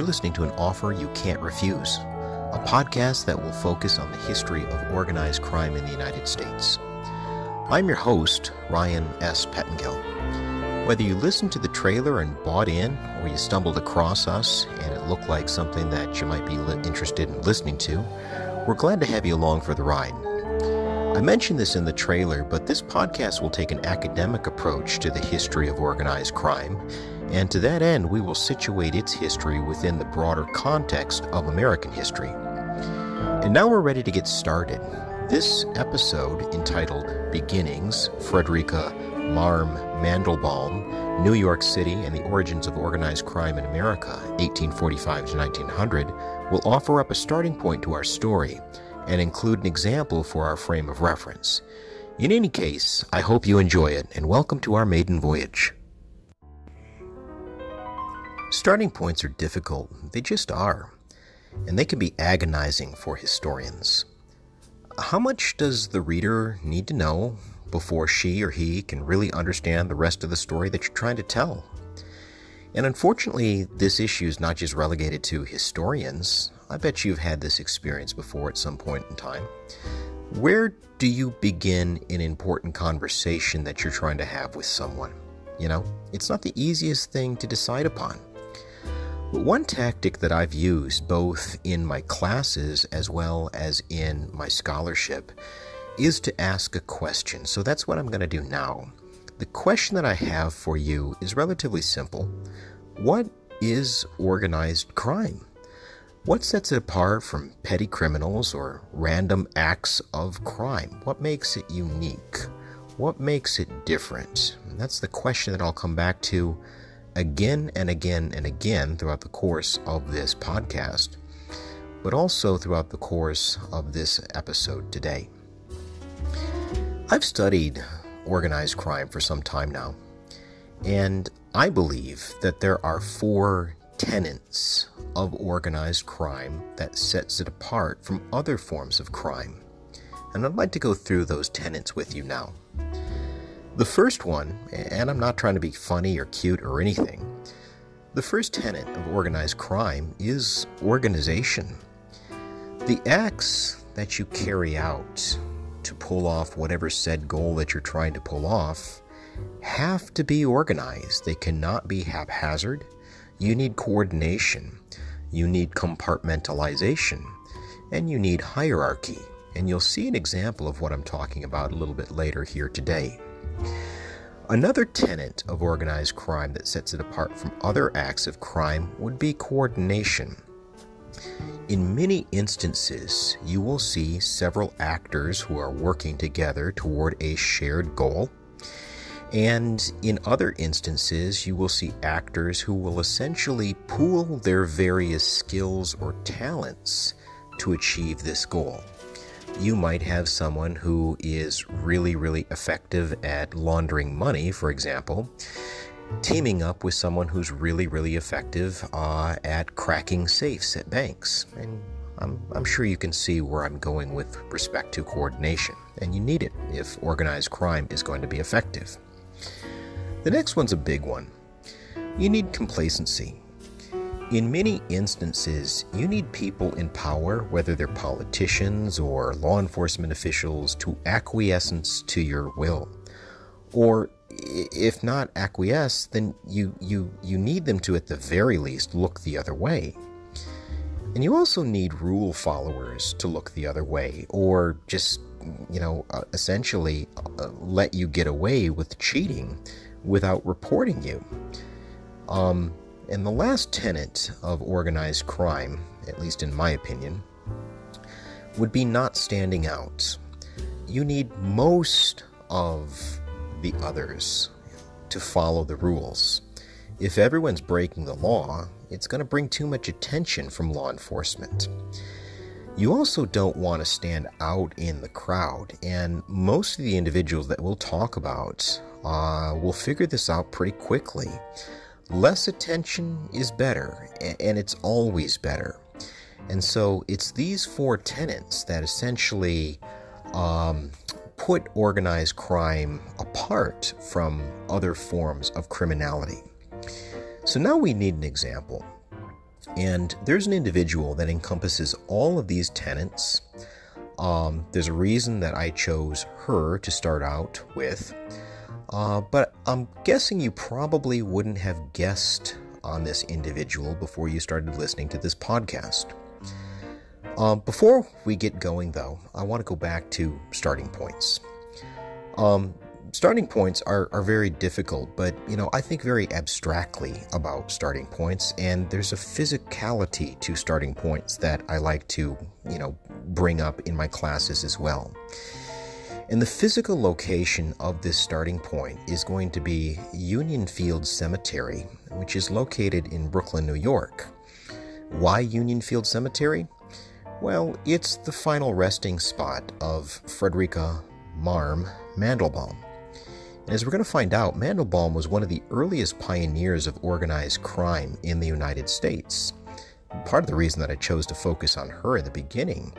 you're listening to an offer you can't refuse, a podcast that will focus on the history of organized crime in the United States. I'm your host, Ryan S. Pettengill. Whether you listened to the trailer and bought in, or you stumbled across us and it looked like something that you might be li- interested in listening to, we're glad to have you along for the ride. I mentioned this in the trailer, but this podcast will take an academic approach to the history of organized crime and to that end, we will situate its history within the broader context of American history. And now we're ready to get started. This episode, entitled Beginnings Frederika Marm Mandelbaum, New York City and the Origins of Organized Crime in America, 1845 to 1900, will offer up a starting point to our story and include an example for our frame of reference. In any case, I hope you enjoy it and welcome to our maiden voyage. Starting points are difficult, they just are, and they can be agonizing for historians. How much does the reader need to know before she or he can really understand the rest of the story that you're trying to tell? And unfortunately, this issue is not just relegated to historians. I bet you've had this experience before at some point in time. Where do you begin an important conversation that you're trying to have with someone? You know, it's not the easiest thing to decide upon. One tactic that I've used both in my classes as well as in my scholarship is to ask a question. So that's what I'm going to do now. The question that I have for you is relatively simple What is organized crime? What sets it apart from petty criminals or random acts of crime? What makes it unique? What makes it different? And that's the question that I'll come back to again and again and again throughout the course of this podcast, but also throughout the course of this episode today. I've studied organized crime for some time now, and I believe that there are four tenets of organized crime that sets it apart from other forms of crime. And I'd like to go through those tenets with you now. The first one, and I'm not trying to be funny or cute or anything, the first tenet of organized crime is organization. The acts that you carry out to pull off whatever said goal that you're trying to pull off have to be organized. They cannot be haphazard. You need coordination, you need compartmentalization, and you need hierarchy. And you'll see an example of what I'm talking about a little bit later here today. Another tenet of organized crime that sets it apart from other acts of crime would be coordination. In many instances, you will see several actors who are working together toward a shared goal. And in other instances, you will see actors who will essentially pool their various skills or talents to achieve this goal you might have someone who is really, really effective at laundering money, for example, teaming up with someone who's really, really effective uh, at cracking safes at banks. And I'm, I'm sure you can see where I'm going with respect to coordination, and you need it if organized crime is going to be effective. The next one's a big one. You need complacency. In many instances, you need people in power, whether they're politicians or law enforcement officials, to acquiesce to your will. Or if not acquiesce, then you, you, you need them to, at the very least, look the other way. And you also need rule followers to look the other way, or just, you know, uh, essentially uh, let you get away with cheating without reporting you. Um, and the last tenet of organized crime, at least in my opinion, would be not standing out. You need most of the others. to follow the rules. If everyone's breaking the law, it's going to bring too much attention from law enforcement. You also don't want to stand out in the crowd, and most of the individuals that we'll talk about uh, will figure this out pretty quickly. Less attention is better, and it's always better. And so it's these four tenets that essentially um, put organized crime apart from other forms of criminality. So now we need an example. And there's an individual that encompasses all of these tenets. Um, there's a reason that I chose her to start out with. Uh, but I'm guessing you probably wouldn't have guessed on this individual before you started listening to this podcast. Uh, before we get going, though, I want to go back to starting points. Um, starting points are, are very difficult, but you know, I think very abstractly about starting points, and there's a physicality to starting points that I like to, you know, bring up in my classes as well. And the physical location of this starting point is going to be Union Field Cemetery, which is located in Brooklyn, New York. Why Union Field Cemetery? Well, it's the final resting spot of Frederika Marm Mandelbaum. And as we're going to find out, Mandelbaum was one of the earliest pioneers of organized crime in the United States. Part of the reason that I chose to focus on her at the beginning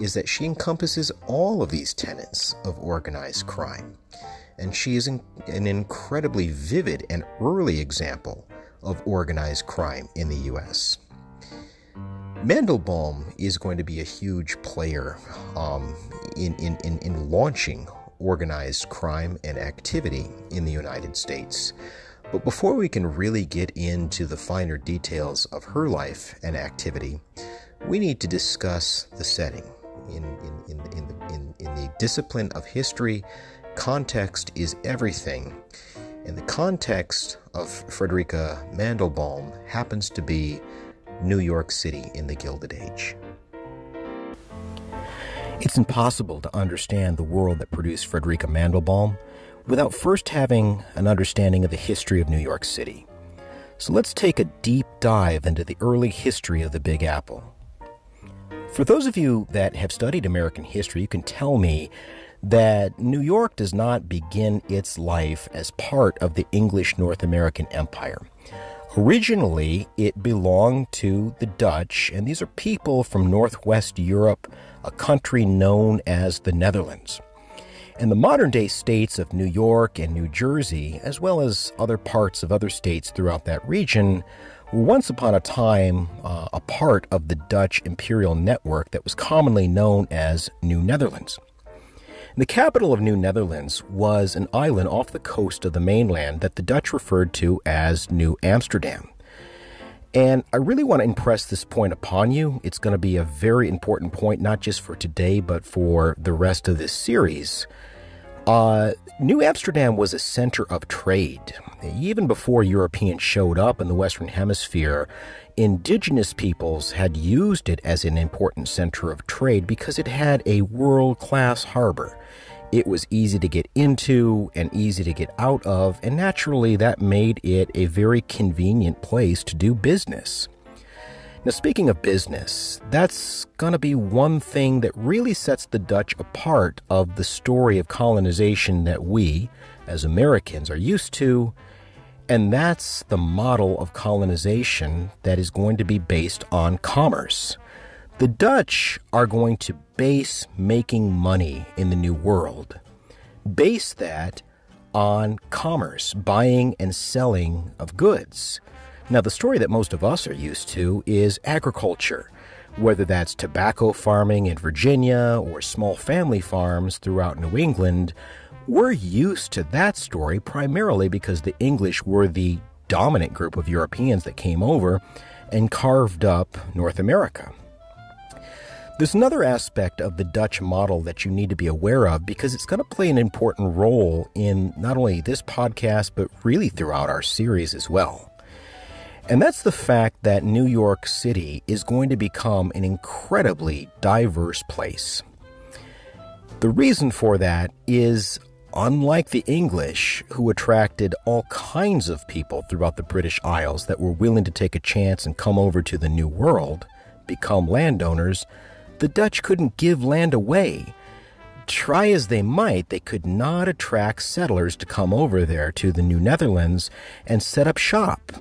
is that she encompasses all of these tenets of organized crime. And she is an incredibly vivid and early example of organized crime in the U.S. Mandelbaum is going to be a huge player um, in, in, in, in launching organized crime and activity in the United States. But before we can really get into the finer details of her life and activity, we need to discuss the setting. In, in, in, in, the, in, in the discipline of history, context is everything. And the context of Frederika Mandelbaum happens to be New York City in the Gilded Age. It's impossible to understand the world that produced Frederika Mandelbaum without first having an understanding of the history of New York City. So let's take a deep dive into the early history of the Big Apple. For those of you that have studied American history, you can tell me that New York does not begin its life as part of the English North American Empire. Originally, it belonged to the Dutch, and these are people from Northwest Europe a country known as the Netherlands. And the modern day states of New York and New Jersey, as well as other parts of other states throughout that region, once upon a time uh, a part of the Dutch imperial network that was commonly known as New Netherlands. The capital of New Netherlands was an island off the coast of the mainland that the Dutch referred to as New Amsterdam. And I really want to impress this point upon you. It's going to be a very important point, not just for today, but for the rest of this series. Uh, New Amsterdam was a center of trade. Even before Europeans showed up in the Western Hemisphere, indigenous peoples had used it as an important center of trade because it had a world class harbor. It was easy to get into and easy to get out of, and naturally, that made it a very convenient place to do business. Now, speaking of business, that's going to be one thing that really sets the Dutch apart of the story of colonization that we, as Americans, are used to, and that's the model of colonization that is going to be based on commerce. The Dutch are going to base making money in the New World, base that on commerce, buying and selling of goods. Now, the story that most of us are used to is agriculture, whether that's tobacco farming in Virginia or small family farms throughout New England. We're used to that story primarily because the English were the dominant group of Europeans that came over and carved up North America. There's another aspect of the Dutch model that you need to be aware of because it's going to play an important role in not only this podcast, but really throughout our series as well. And that's the fact that New York City is going to become an incredibly diverse place. The reason for that is unlike the English, who attracted all kinds of people throughout the British Isles that were willing to take a chance and come over to the New World, become landowners, the Dutch couldn't give land away. Try as they might, they could not attract settlers to come over there to the New Netherlands and set up shop.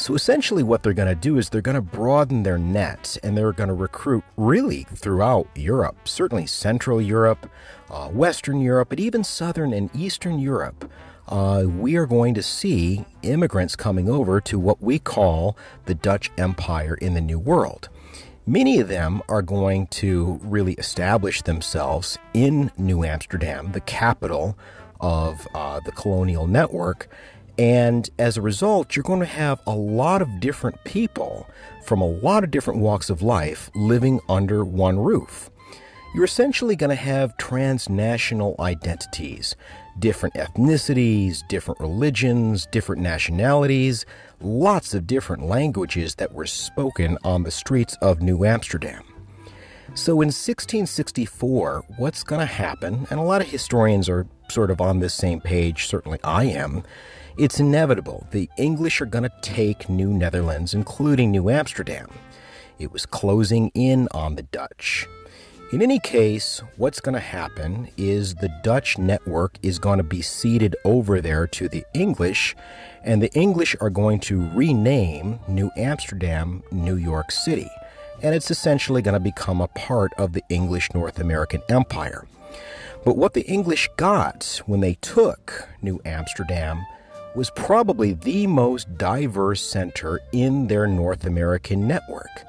So essentially, what they're going to do is they're going to broaden their net and they're going to recruit really throughout Europe, certainly Central Europe, uh, Western Europe, but even Southern and Eastern Europe. Uh, we are going to see immigrants coming over to what we call the Dutch Empire in the New World. Many of them are going to really establish themselves in New Amsterdam, the capital of uh, the colonial network, and as a result, you're going to have a lot of different people from a lot of different walks of life living under one roof. You're essentially going to have transnational identities, different ethnicities, different religions, different nationalities, lots of different languages that were spoken on the streets of New Amsterdam. So in 1664, what's going to happen, and a lot of historians are sort of on this same page, certainly I am, it's inevitable. The English are going to take New Netherlands, including New Amsterdam. It was closing in on the Dutch. In any case, what's going to happen is the Dutch network is going to be ceded over there to the English, and the English are going to rename New Amsterdam New York City. And it's essentially going to become a part of the English North American Empire. But what the English got when they took New Amsterdam was probably the most diverse center in their North American network.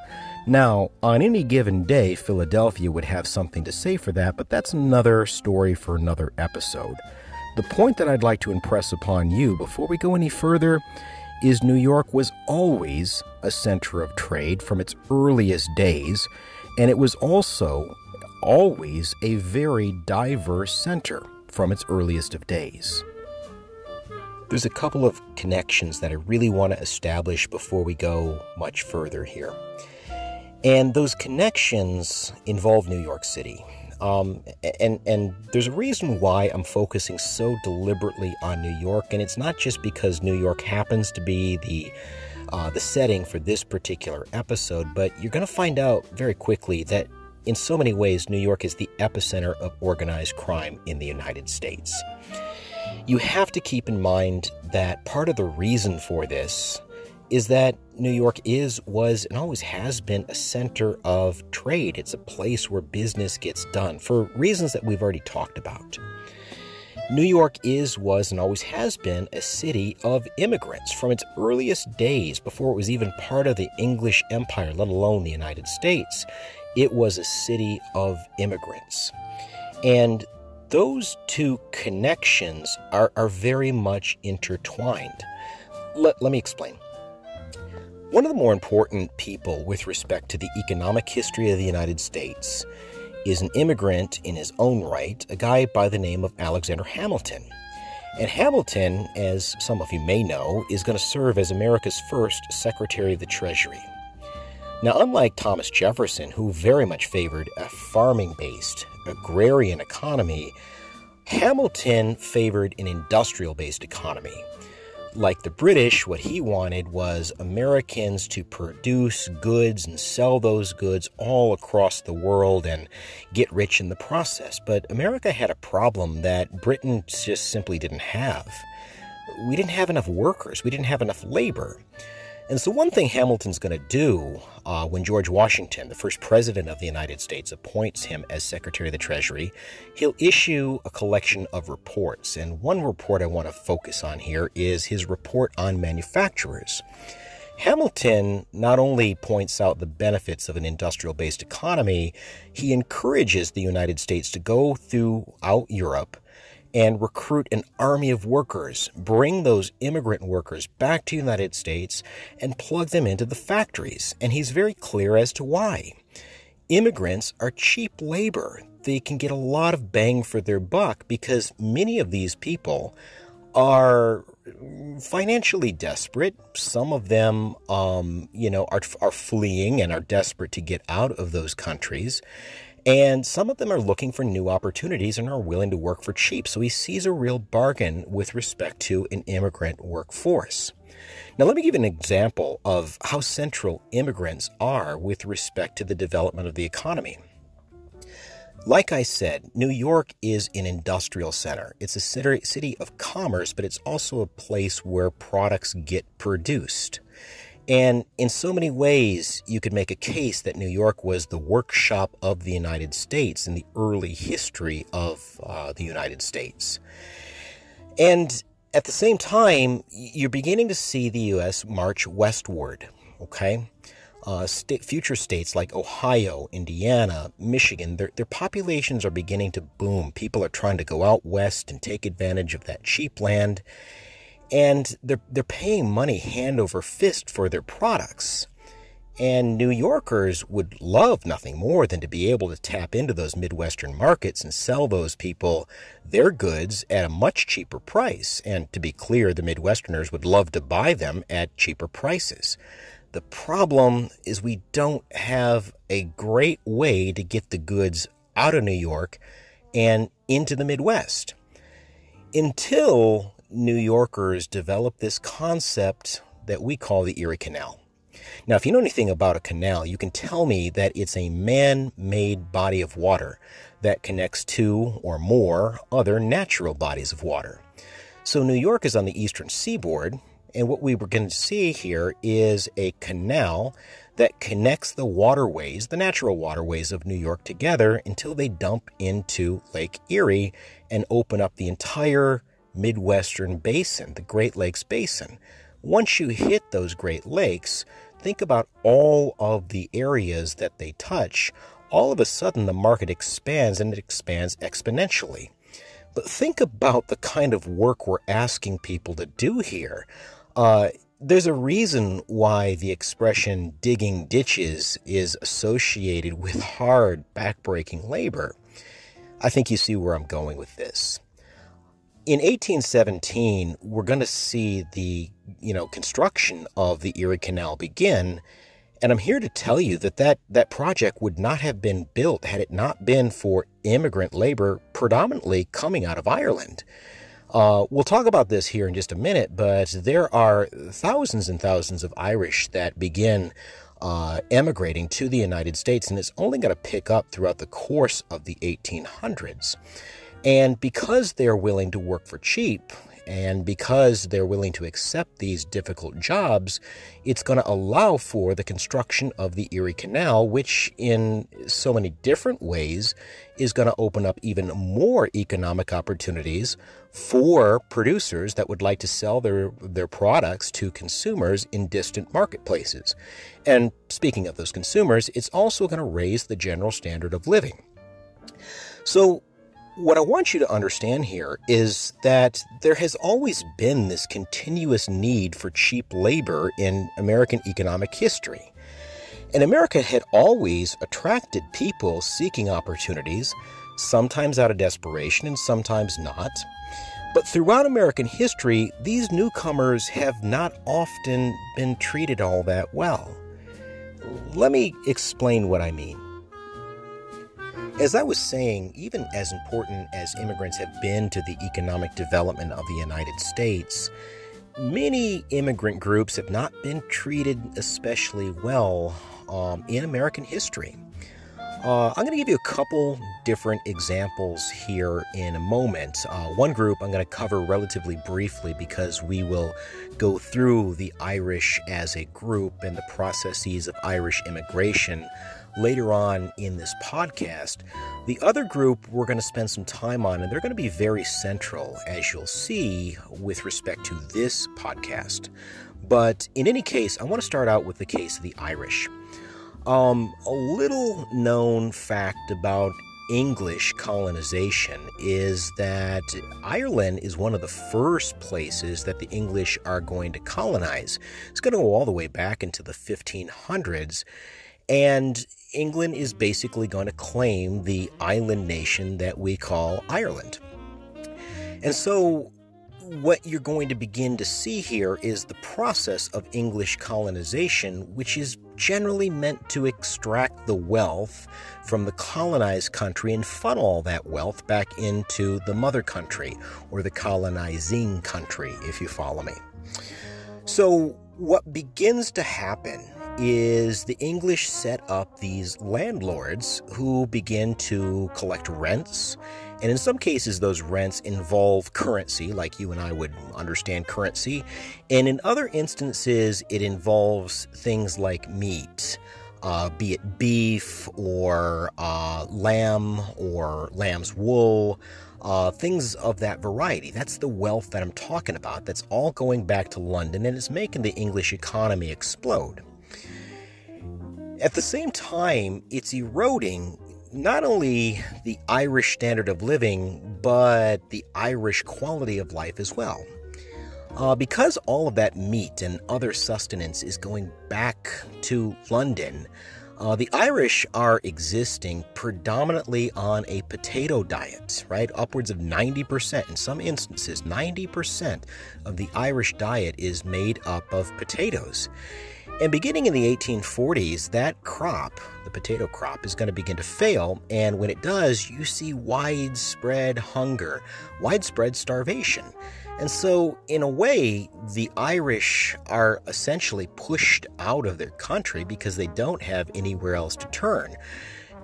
Now, on any given day, Philadelphia would have something to say for that, but that's another story for another episode. The point that I'd like to impress upon you before we go any further is New York was always a center of trade from its earliest days, and it was also always a very diverse center from its earliest of days. There's a couple of connections that I really want to establish before we go much further here. And those connections involve New York City. Um, and, and there's a reason why I'm focusing so deliberately on New York, and it's not just because New York happens to be the uh, the setting for this particular episode, but you're going to find out very quickly that in so many ways, New York is the epicenter of organized crime in the United States you have to keep in mind that part of the reason for this is that New York is, was, and always has been a center of trade. It's a place where business gets done for reasons that we've already talked about. New York is, was, and always has been a city of immigrants from its earliest days before it was even part of the English Empire, let alone the United States. It was a city of immigrants. And those two connections are, are very much intertwined. Let, let me explain. One of the more important people with respect to the economic history of the United States is an immigrant in his own right, a guy by the name of Alexander Hamilton. And Hamilton, as some of you may know, is going to serve as America's first Secretary of the Treasury. Now, unlike Thomas Jefferson, who very much favored a farming based agrarian economy, Hamilton favored an industrial based economy. Like the British, what he wanted was Americans to produce goods and sell those goods all across the world and get rich in the process. But America had a problem that Britain just simply didn't have. We didn't have enough workers, we didn't have enough labor. And so, one thing Hamilton's going to do uh, when George Washington, the first president of the United States, appoints him as Secretary of the Treasury, he'll issue a collection of reports. And one report I want to focus on here is his report on manufacturers. Hamilton not only points out the benefits of an industrial based economy, he encourages the United States to go throughout Europe and recruit an army of workers, bring those immigrant workers back to the United States and plug them into the factories. And he's very clear as to why. Immigrants are cheap labor. They can get a lot of bang for their buck because many of these people are financially desperate. Some of them, um, you know, are, are fleeing and are desperate to get out of those countries. And some of them are looking for new opportunities and are willing to work for cheap. So he sees a real bargain with respect to an immigrant workforce. Now, let me give an example of how central immigrants are with respect to the development of the economy. Like I said, New York is an industrial center. It's a city of commerce, but it's also a place where products get produced. And in so many ways, you could make a case that New York was the workshop of the United States in the early history of uh, the United States. And at the same time, you're beginning to see the U.S. march westward, okay? Uh, future states like Ohio, Indiana, Michigan, their, their populations are beginning to boom. People are trying to go out west and take advantage of that cheap land. And they're, they're paying money hand over fist for their products. And New Yorkers would love nothing more than to be able to tap into those Midwestern markets and sell those people their goods at a much cheaper price. And to be clear, the Midwesterners would love to buy them at cheaper prices. The problem is we don't have a great way to get the goods out of New York and into the Midwest. Until New Yorkers develop this concept that we call the Erie Canal. Now, if you know anything about a canal, you can tell me that it's a man made body of water that connects two or more other natural bodies of water. So, New York is on the eastern seaboard, and what we were going to see here is a canal that connects the waterways, the natural waterways of New York together until they dump into Lake Erie and open up the entire Midwestern basin, the Great Lakes Basin. Once you hit those Great Lakes, think about all of the areas that they touch. All of a sudden, the market expands and it expands exponentially. But think about the kind of work we're asking people to do here. Uh, there's a reason why the expression digging ditches is associated with hard, backbreaking labor. I think you see where I'm going with this in 1817, we're going to see the you know construction of the Erie Canal begin, and I'm here to tell you that that, that project would not have been built had it not been for immigrant labor predominantly coming out of Ireland. Uh, we'll talk about this here in just a minute, but there are thousands and thousands of Irish that begin uh, emigrating to the United States, and it's only going to pick up throughout the course of the 1800s. And because they're willing to work for cheap, and because they're willing to accept these difficult jobs, it's going to allow for the construction of the Erie Canal, which in so many different ways is going to open up even more economic opportunities for producers that would like to sell their, their products to consumers in distant marketplaces. And speaking of those consumers, it's also going to raise the general standard of living. So, what I want you to understand here is that there has always been this continuous need for cheap labor in American economic history. And America had always attracted people seeking opportunities, sometimes out of desperation and sometimes not. But throughout American history, these newcomers have not often been treated all that well. Let me explain what I mean. As I was saying, even as important as immigrants have been to the economic development of the United States, many immigrant groups have not been treated especially well um, in American history. Uh, I'm going to give you a couple different examples here in a moment. Uh, one group I'm going to cover relatively briefly because we will go through the Irish as a group and the processes of Irish immigration later on in this podcast. The other group we're going to spend some time on, and they're going to be very central, as you'll see, with respect to this podcast. But in any case, I want to start out with the case of the Irish. Um, a little known fact about English colonization is that Ireland is one of the first places that the English are going to colonize. It's going to go all the way back into the 1500s. And England is basically going to claim the island nation that we call Ireland. And so what you're going to begin to see here is the process of English colonization, which is generally meant to extract the wealth from the colonized country and funnel that wealth back into the mother country or the colonizing country, if you follow me. So, what begins to happen is the English set up these landlords who begin to collect rents. And in some cases, those rents involve currency, like you and I would understand currency. And in other instances, it involves things like meat, uh, be it beef or uh, lamb or lamb's wool. Uh, things of that variety. That's the wealth that I'm talking about. That's all going back to London and it's making the English economy explode. At the same time, it's eroding not only the Irish standard of living, but the Irish quality of life as well. Uh, because all of that meat and other sustenance is going back to London, uh, the Irish are existing predominantly on a potato diet, right? Upwards of 90%, in some instances, 90% of the Irish diet is made up of potatoes. And beginning in the 1840s, that crop, the potato crop, is going to begin to fail. And when it does, you see widespread hunger, widespread starvation. And so, in a way, the Irish are essentially pushed out of their country because they don't have anywhere else to turn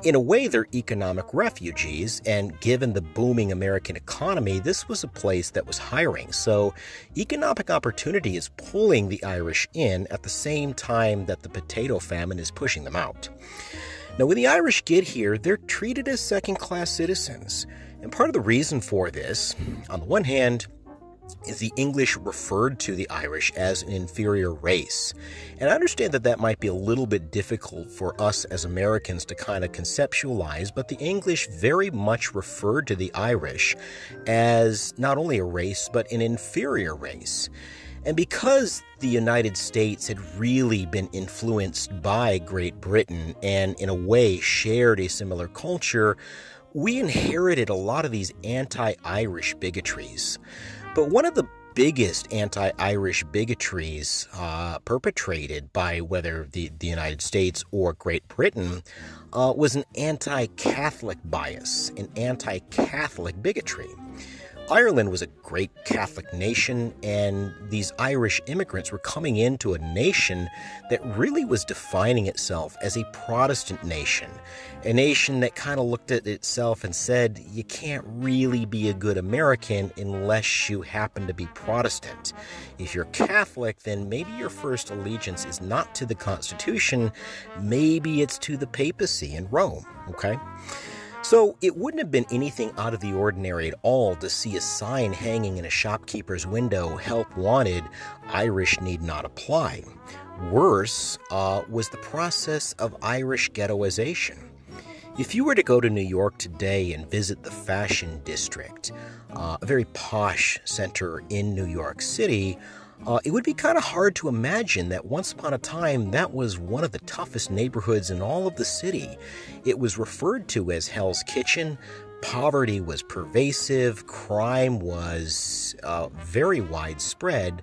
in a way, they're economic refugees, and given the booming American economy, this was a place that was hiring. So, economic opportunity is pulling the Irish in at the same time that the potato famine is pushing them out. Now, when the Irish get here, they're treated as second class citizens. And part of the reason for this, on the one hand, the English referred to the Irish as an inferior race. And I understand that that might be a little bit difficult for us as Americans to kind of conceptualize, but the English very much referred to the Irish as not only a race, but an inferior race. And because the United States had really been influenced by Great Britain and, in a way, shared a similar culture, we inherited a lot of these anti Irish bigotries. But one of the biggest anti Irish bigotries uh, perpetrated by whether the, the United States or Great Britain uh, was an anti Catholic bias, an anti Catholic bigotry. Ireland was a great Catholic nation, and these Irish immigrants were coming into a nation that really was defining itself as a Protestant nation. A nation that kind of looked at itself and said, you can't really be a good American unless you happen to be Protestant. If you're Catholic, then maybe your first allegiance is not to the Constitution, maybe it's to the papacy in Rome, okay? So it wouldn't have been anything out of the ordinary at all to see a sign hanging in a shopkeeper's window, help wanted, Irish need not apply. Worse uh, was the process of Irish ghettoization. If you were to go to New York today and visit the Fashion District, uh, a very posh center in New York City, uh, it would be kind of hard to imagine that once upon a time that was one of the toughest neighborhoods in all of the city. It was referred to as Hell's Kitchen. Poverty was pervasive, crime was uh, very widespread,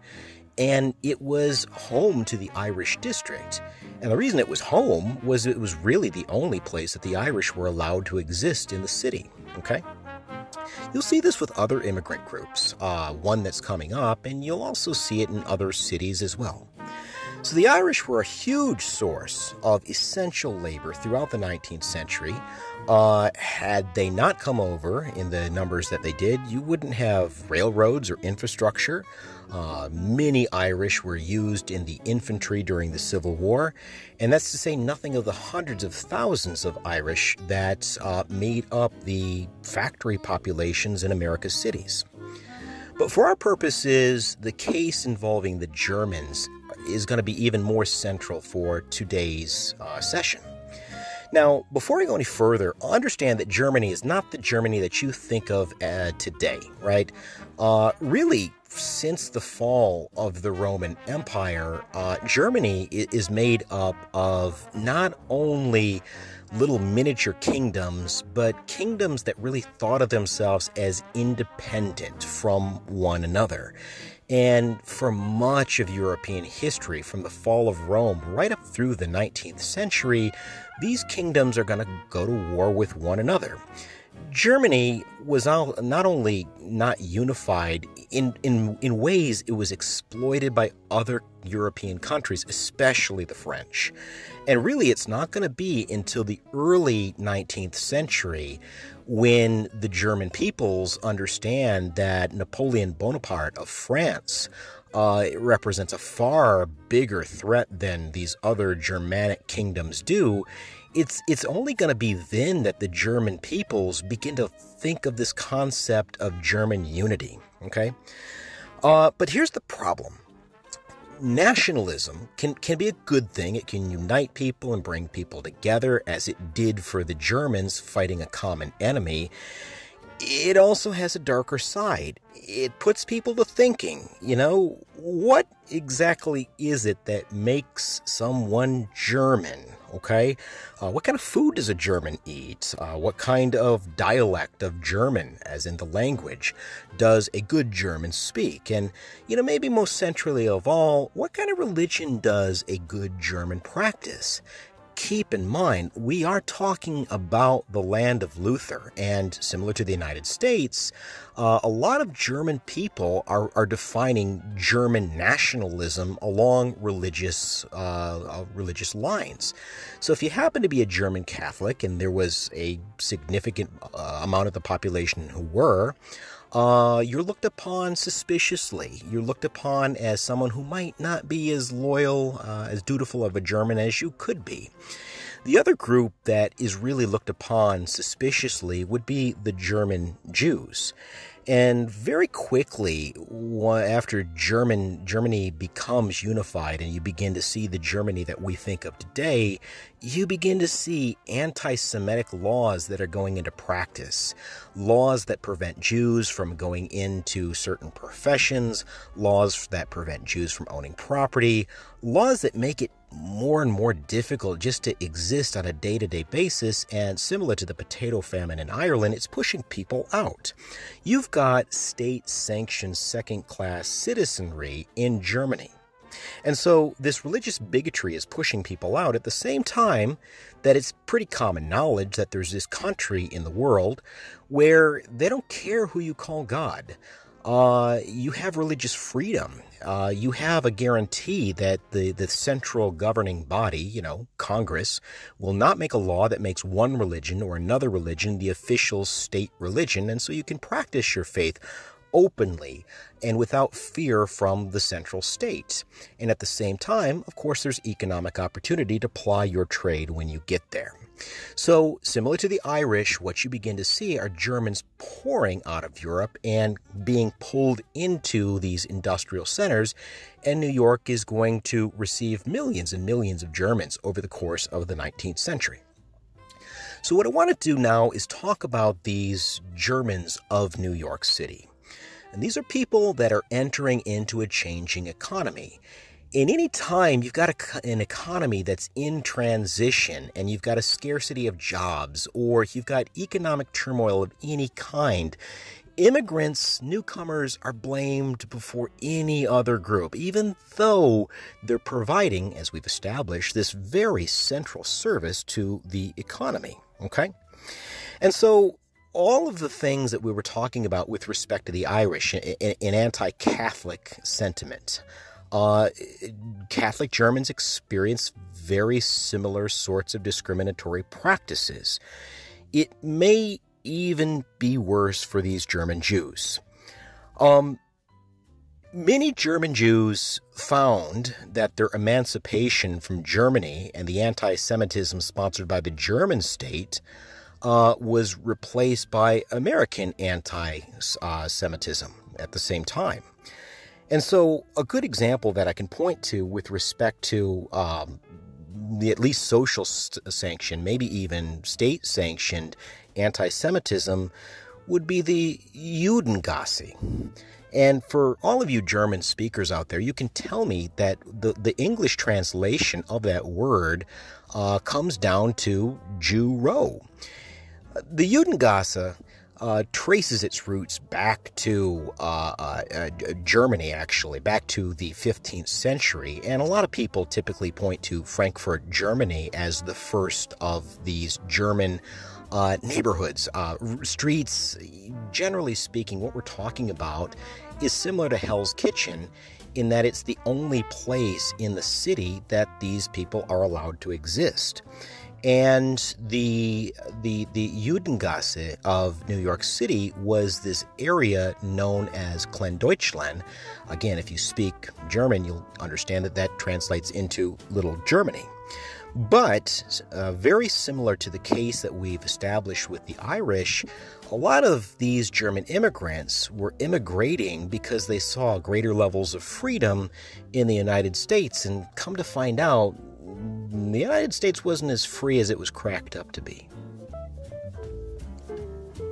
and it was home to the Irish district. And the reason it was home was it was really the only place that the Irish were allowed to exist in the city. Okay? You'll see this with other immigrant groups, uh, one that's coming up, and you'll also see it in other cities as well. So the Irish were a huge source of essential labor throughout the 19th century. Uh, had they not come over in the numbers that they did, you wouldn't have railroads or infrastructure. Uh, many Irish were used in the infantry during the Civil War, and that's to say nothing of the hundreds of thousands of Irish that uh, made up the factory populations in America's cities. But for our purposes, the case involving the Germans is going to be even more central for today's uh, session. Now, before I go any further, understand that Germany is not the Germany that you think of uh, today, right? Uh, really, since the fall of the Roman Empire, uh, Germany is made up of not only little miniature kingdoms, but kingdoms that really thought of themselves as independent from one another. And for much of European history, from the fall of Rome right up through the 19th century, these kingdoms are going to go to war with one another. Germany was not only not unified, in, in, in ways it was exploited by other European countries, especially the French. And really, it's not going to be until the early 19th century when the German peoples understand that Napoleon Bonaparte of France uh, represents a far bigger threat than these other Germanic kingdoms do. It's it's only going to be then that the German peoples begin to think of this concept of German unity. Okay, uh, but here's the problem nationalism can, can be a good thing. It can unite people and bring people together, as it did for the Germans fighting a common enemy. It also has a darker side. It puts people to thinking, you know, what exactly is it that makes someone German? Okay? Uh, what kind of food does a German eat? Uh, what kind of dialect of German, as in the language, does a good German speak? And, you know, maybe most centrally of all, what kind of religion does a good German practice? Keep in mind, we are talking about the land of Luther, and similar to the United States, uh, a lot of German people are, are defining German nationalism along religious uh, uh, religious lines. So, if you happen to be a German Catholic, and there was a significant uh, amount of the population who were, uh, you're looked upon suspiciously. You're looked upon as someone who might not be as loyal, uh, as dutiful of a German as you could be. The other group that is really looked upon suspiciously would be the German Jews. And very quickly, after German Germany becomes unified, and you begin to see the Germany that we think of today, you begin to see anti-Semitic laws that are going into practice, laws that prevent Jews from going into certain professions, laws that prevent Jews from owning property, laws that make it more and more difficult just to exist on a day to day basis. And similar to the potato famine in Ireland, it's pushing people out. You've got state sanctioned second class citizenry in Germany. And so this religious bigotry is pushing people out at the same time that it's pretty common knowledge that there's this country in the world where they don't care who you call God uh, you have religious freedom. Uh, you have a guarantee that the, the central governing body, you know, Congress, will not make a law that makes one religion or another religion the official state religion. And so you can practice your faith openly and without fear from the central state. And at the same time, of course, there's economic opportunity to ply your trade when you get there. So, similar to the Irish, what you begin to see are Germans pouring out of Europe and being pulled into these industrial centers. And New York is going to receive millions and millions of Germans over the course of the 19th century. So, what I want to do now is talk about these Germans of New York City. And these are people that are entering into a changing economy in any time you've got a, an economy that's in transition and you've got a scarcity of jobs or you've got economic turmoil of any kind, immigrants, newcomers are blamed before any other group, even though they're providing, as we've established, this very central service to the economy. Okay? And so all of the things that we were talking about with respect to the Irish in, anti Catholic sentiment, uh, Catholic Germans experience very similar sorts of discriminatory practices. It may even be worse for these German Jews. Um, many German Jews found that their emancipation from Germany and the anti Semitism sponsored by the German state uh, was replaced by American anti Semitism at the same time. And so, a good example that I can point to with respect to um, the at least social st- sanctioned, maybe even state sanctioned anti Semitism would be the Judengasse. And for all of you German speakers out there, you can tell me that the, the English translation of that word uh, comes down to Jew row. The Judengasse uh, traces its roots back to uh, uh, uh, Germany, actually, back to the 15th century. And a lot of people typically point to Frankfurt, Germany, as the first of these German uh, neighborhoods, uh, streets. Generally speaking, what we're talking about is similar to Hell's Kitchen in that it's the only place in the city that these people are allowed to exist. And the the the Judengasse of New York City was this area known as Kleindeutschland. Again, if you speak German, you'll understand that that translates into Little Germany. But uh, very similar to the case that we've established with the Irish, a lot of these German immigrants were immigrating because they saw greater levels of freedom in the United States, and come to find out, the United States wasn't as free as it was cracked up to be.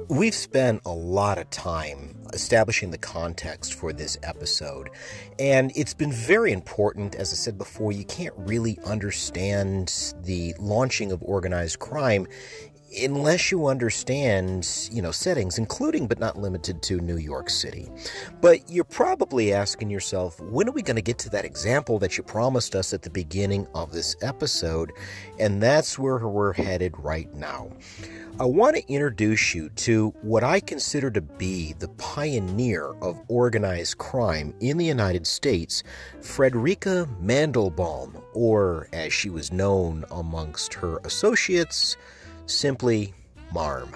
We've spent a lot of time establishing the context for this episode, and it's been very important. As I said before, you can't really understand the launching of organized crime unless you understand, you know, settings, including but not limited to New York City. But you're probably asking yourself, when are we going to get to that example that you promised us at the beginning of this episode? And that's where we're headed right now. I want to introduce you to what I consider to be the pioneer of organized crime in the United States, Frederika Mandelbaum, or as she was known amongst her associates, simply Marm.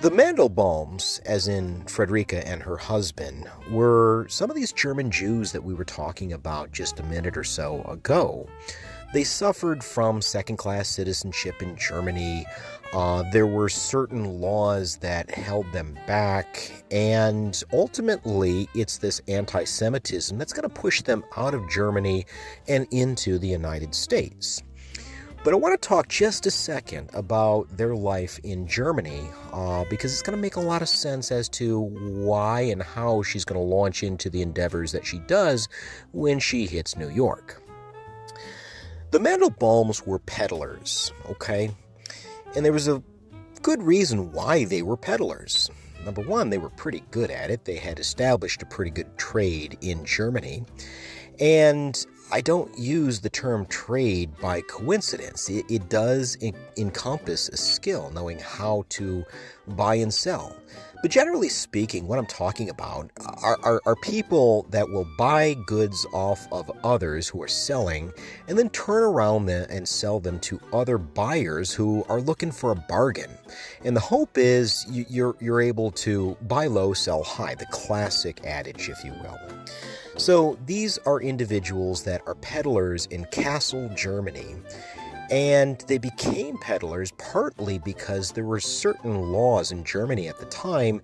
The Mandelbaums, as in Frederika and her husband, were some of these German Jews that we were talking about just a minute or so ago. They suffered from second class citizenship in Germany. Uh, there were certain laws that held them back, and ultimately, it's this anti Semitism that's going to push them out of Germany and into the United States. But I want to talk just a second about their life in Germany uh, because it's going to make a lot of sense as to why and how she's going to launch into the endeavors that she does when she hits New York. The Mandelbaums were peddlers, okay? And there was a good reason why they were peddlers. Number one, they were pretty good at it. They had established a pretty good trade in Germany. And I don't use the term trade by coincidence. It, it does en- encompass a skill, knowing how to buy and sell. But generally speaking, what I'm talking about uh, are, are, are, people that will buy goods off of others who are selling and then turn around and sell them to other buyers who are looking for a bargain. And the hope is you're, you're able to buy low, sell high, the classic adage, if you will. So these are individuals that are peddlers in Kassel, Germany. And they became peddlers partly because there were certain laws in Germany at the time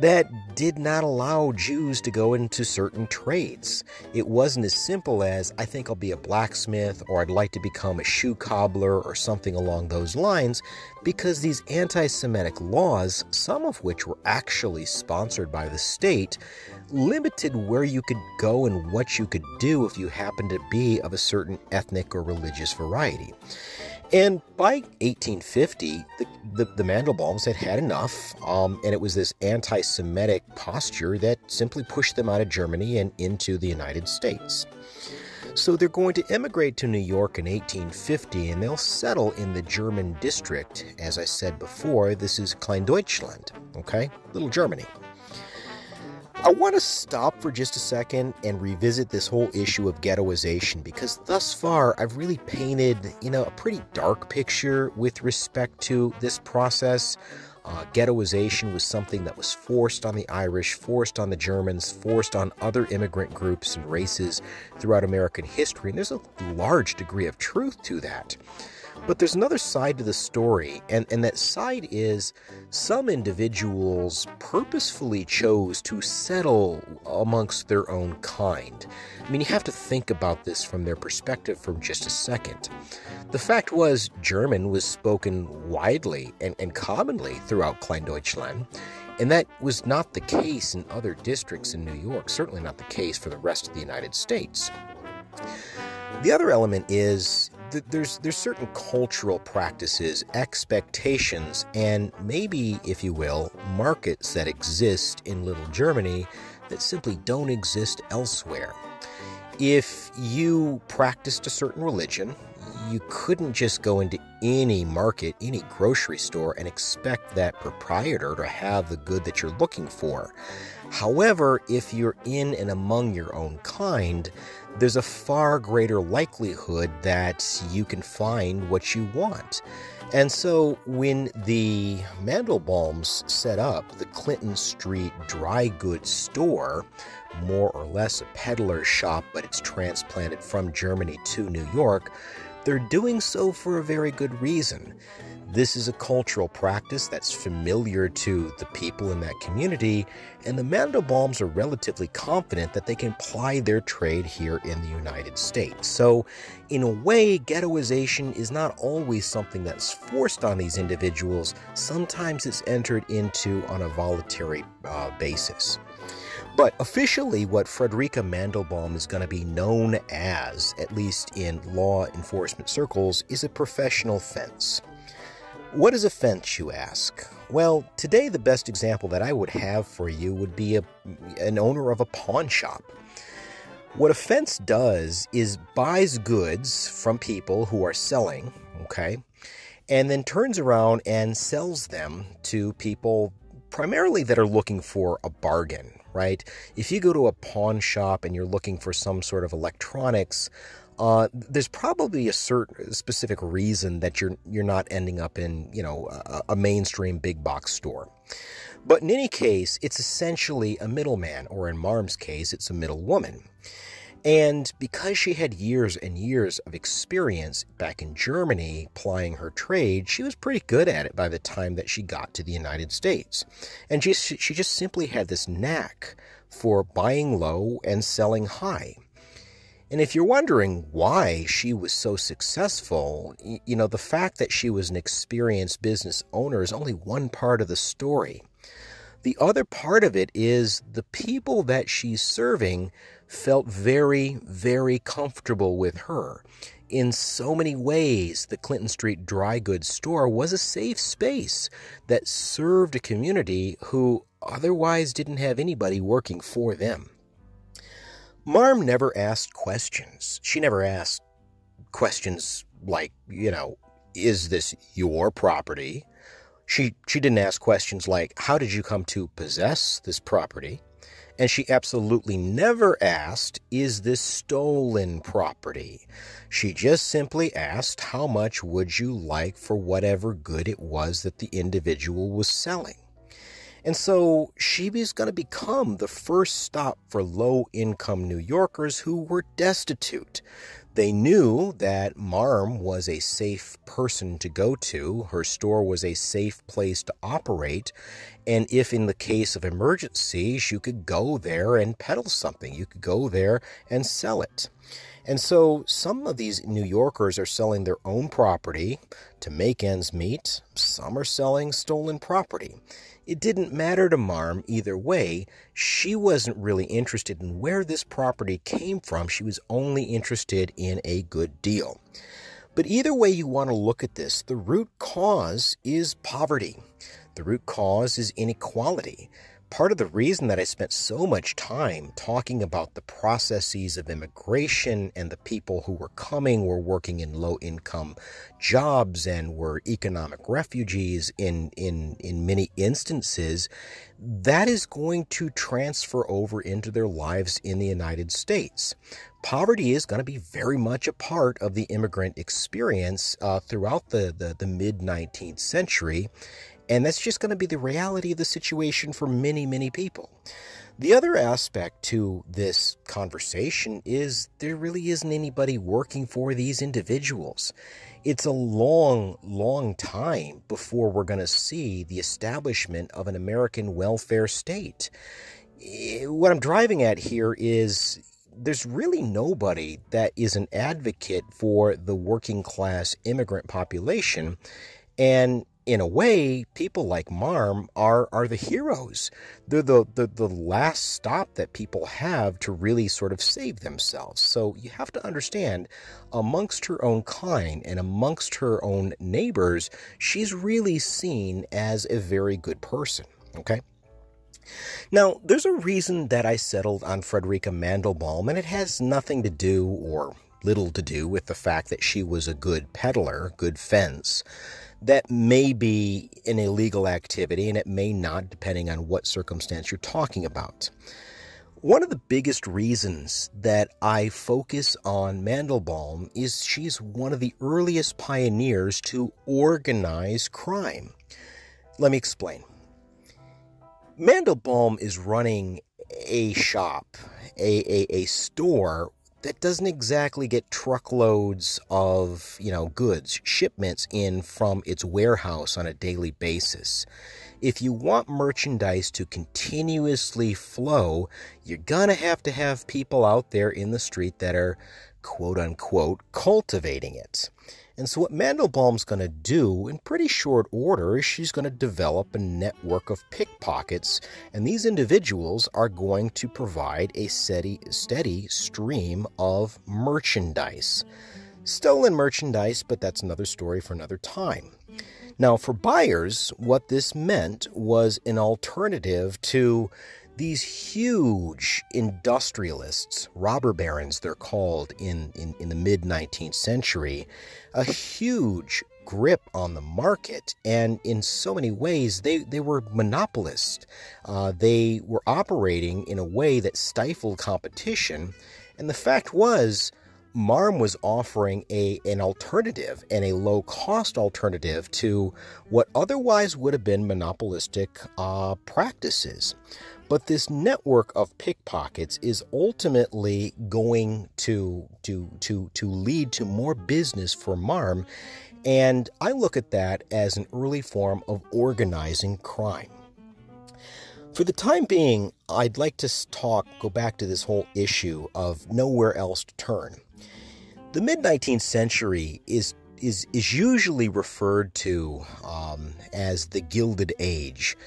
that did not allow Jews to go into certain trades. It wasn't as simple as, I think I'll be a blacksmith or I'd like to become a shoe cobbler or something along those lines, because these anti Semitic laws, some of which were actually sponsored by the state, limited where you could go and what you could do if you happened to be of a certain ethnic or religious variety. And by 1850, the, the, the Mandelbaums had had enough, um, and it was this anti Semitic posture that simply pushed them out of Germany and into the United States. So they're going to emigrate to New York in 1850 and they'll settle in the German district. As I said before, this is Kleindeutschland, okay? Little Germany. I want to stop for just a second and revisit this whole issue of ghettoization because thus far I've really painted, you know, a pretty dark picture with respect to this process. Uh, ghettoization was something that was forced on the Irish, forced on the Germans, forced on other immigrant groups and races throughout American history, and there's a large degree of truth to that. But there's another side to the story, and, and that side is some individuals purposefully chose to settle amongst their own kind. I mean, you have to think about this from their perspective for just a second. The fact was, German was spoken widely and, and commonly throughout Kleindeutschland, and that was not the case in other districts in New York, certainly not the case for the rest of the United States. The other element is that there's there's certain cultural practices, expectations, and maybe, if you will, markets that exist in Little Germany that simply don't exist elsewhere. If you practiced a certain religion, you couldn't just go into any market, any grocery store, and expect that proprietor to have the good that you're looking for. However, if you're in and among your own kind, there's a far greater likelihood that you can find what you want. And so when the Mandelbaums set up the Clinton Street dry goods store, more or less a peddler's shop, but it's transplanted from Germany to New York, they're doing so for a very good reason. This is a cultural practice that's familiar to the people in that community, and the Mandelbaums are relatively confident that they can ply their trade here in the United States. So, in a way, ghettoization is not always something that's forced on these individuals, sometimes it's entered into on a voluntary uh, basis. But officially, what Frederika Mandelbaum is going to be known as, at least in law enforcement circles, is a professional fence. What is a fence, you ask? Well, today the best example that I would have for you would be a, an owner of a pawn shop. What a fence does is buys goods from people who are selling, okay, and then turns around and sells them to people primarily that are looking for a bargain, right? If you go to a pawn shop and you're looking for some sort of electronics, uh, there's probably a certain specific reason that you're you're not ending up in you know a, a mainstream big box store. But in any case, it's essentially a middleman, or in Marm's case, it's a middle woman. And because she had years and years of experience back in Germany plying her trade, she was pretty good at it by the time that she got to the United States. And she, she just simply had this knack for buying low and selling high. And if you're wondering why she was so successful, you know, the fact that she was an experienced business owner is only one part of the story. The other part of it is the people that she's serving felt very, very comfortable with her. In so many ways, the Clinton Street dry goods store was a safe space that served a community who otherwise didn't have anybody working for them. Marm never asked questions. She never asked questions like, you know, is this your property? She she didn't ask questions like, how did you come to possess this property? And she absolutely never asked, Is this stolen property? She just simply asked, How much would you like for whatever good it was that the individual was selling? And so she was going to become the first stop for low income New Yorkers who were destitute. They knew that Marm was a safe person to go to, her store was a safe place to operate, and if in the case of emergencies, you could go there and peddle something, you could go there and sell it. And so some of these New Yorkers are selling their own property to make ends meet, some are selling stolen property. It didn't matter to Marm either way. She wasn't really interested in where this property came from. She was only interested in a good deal. But either way you want to look at this, the root cause is poverty. The root cause is inequality part of the reason that I spent so much time talking about the processes of immigration and the people who were coming were working in low income jobs and were economic refugees in, in, in many instances, that is going to transfer over into their lives in the United States. Poverty is going to be very much a part of the immigrant experience uh, throughout the, the, the mid 19th century And that's just going to be the reality of the situation for many, many people. The other aspect to this conversation is there really isn't anybody working for these individuals. It's a long, long time before we're going to see the establishment of an American welfare state. Eh, what I'm driving at here is there's really nobody that is an advocate for the working class immigrant population. And in a way, people like Marm are are the heroes. They're the, the the last stop that people have to really sort of save themselves. So you have to understand, amongst her own kind and amongst her own neighbors, she's really seen as a very good person. Okay. Now, there's a reason that I settled on Frederika Mandelbaum, and it has nothing to do or little to do with the fact that she was a good peddler, good fence that may be an illegal activity and it may not, depending on what circumstance you're talking about. One of the biggest reasons that I focus on Mandelbaum is she's one of the earliest pioneers to organize crime. Let me explain. Mandelbaum is running a shop, a, a, a store that doesn't exactly get truckloads of, you know, goods, shipments in from its warehouse on a daily basis. If you want merchandise to continuously flow, you're gonna have to have people out there in the street that are quote unquote cultivating it. And so, what Mandelbaum's going to do in pretty short order is she's going to develop a network of pickpockets, and these individuals are going to provide a steady, steady stream of merchandise. Stolen merchandise, but that's another story for another time. Now, for buyers, what this meant was an alternative to these huge industrialists, robber barons they're called in, in, in the mid 19th century, a huge grip on the market. And in so many ways, they, they were monopolists. Uh, they were operating in a way that stifled competition. And the fact was, Marm was offering a an alternative and a low cost alternative to what otherwise would have been monopolistic uh, practices. But this network of pickpockets is ultimately going to, to, to, to lead to more business for MARM. And I look at that as an early form of organizing crime. For the time being, I'd like to talk, go back to this whole issue of nowhere else to turn. The mid 19th century is is is usually referred to um, as the Gilded Age.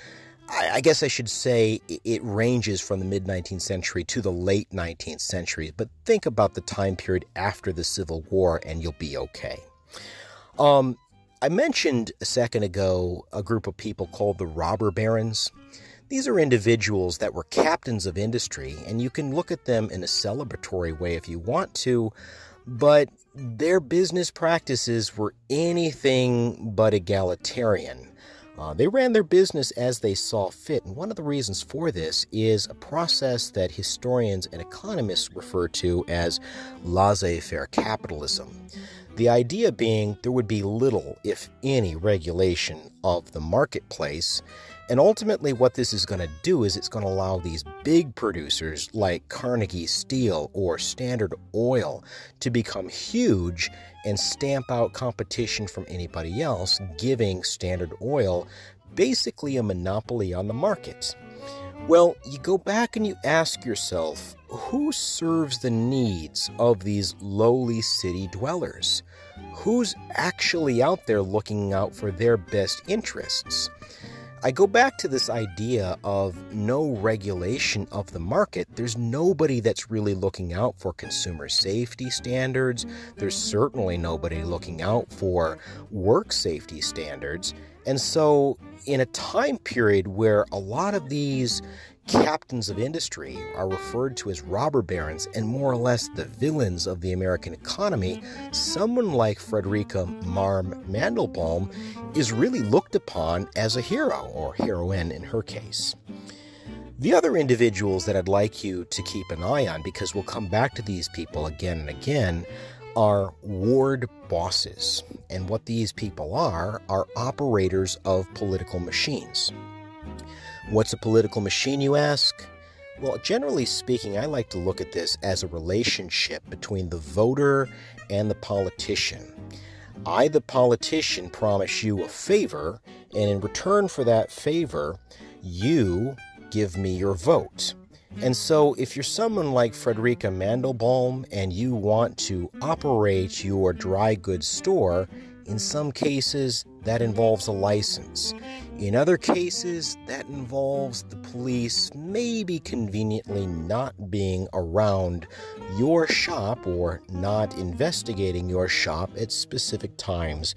I, guess I should say it ranges from the mid 19th century to the late 19th century, but think about the time period after the Civil War and you'll be okay. Um, I mentioned a second ago a group of people called the robber barons. These are individuals that were captains of industry, and you can look at them in a celebratory way if you want to, but their business practices were anything but egalitarian. Uh, they ran their business as they saw fit, and one of the reasons for this is a process that historians and economists refer to as laissez faire capitalism. The idea being there would be little, if any, regulation of the marketplace, and ultimately, what this is going to do is it's going to allow these big producers like Carnegie Steel or Standard Oil to become huge and stamp out competition from anybody else, giving Standard Oil basically a monopoly on the market. Well, you go back and you ask yourself who serves the needs of these lowly city dwellers? Who's actually out there looking out for their best interests? I go back to this idea of no regulation of the market. There's nobody that's really looking out for consumer safety standards. There's certainly nobody looking out for work safety standards. And so, in a time period where a lot of these captains of industry are referred to as robber barons and more or less the villains of the American economy, someone like Frederika Marm Mandelbaum is really looked upon as a hero, or heroine in her case. The other individuals that I'd like you to keep an eye on, because we'll come back to these people again and again, are ward bosses. And what these people are, are operators of political machines. What's a political machine, you ask? Well, generally speaking, I like to look at this as a relationship between the voter and the politician. I, the politician, promise you a favor, and in return for that favor, you give me your vote. And so, if you're someone like Frederika Mandelbaum and you want to operate your dry goods store, in some cases that involves a license. In other cases, that involves the police maybe conveniently not being around your shop or not investigating your shop at specific times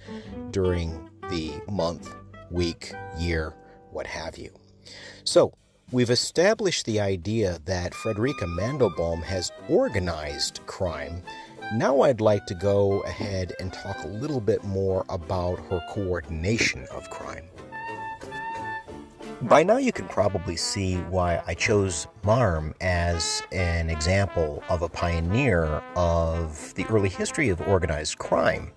during the month, week, year, what have you. So, We've established the idea that Frederika Mandelbaum has organized crime. Now I'd like to go ahead and talk a little bit more about her coordination of crime. By now, you can probably see why I chose Marm as an example of a pioneer of the early history of organized crime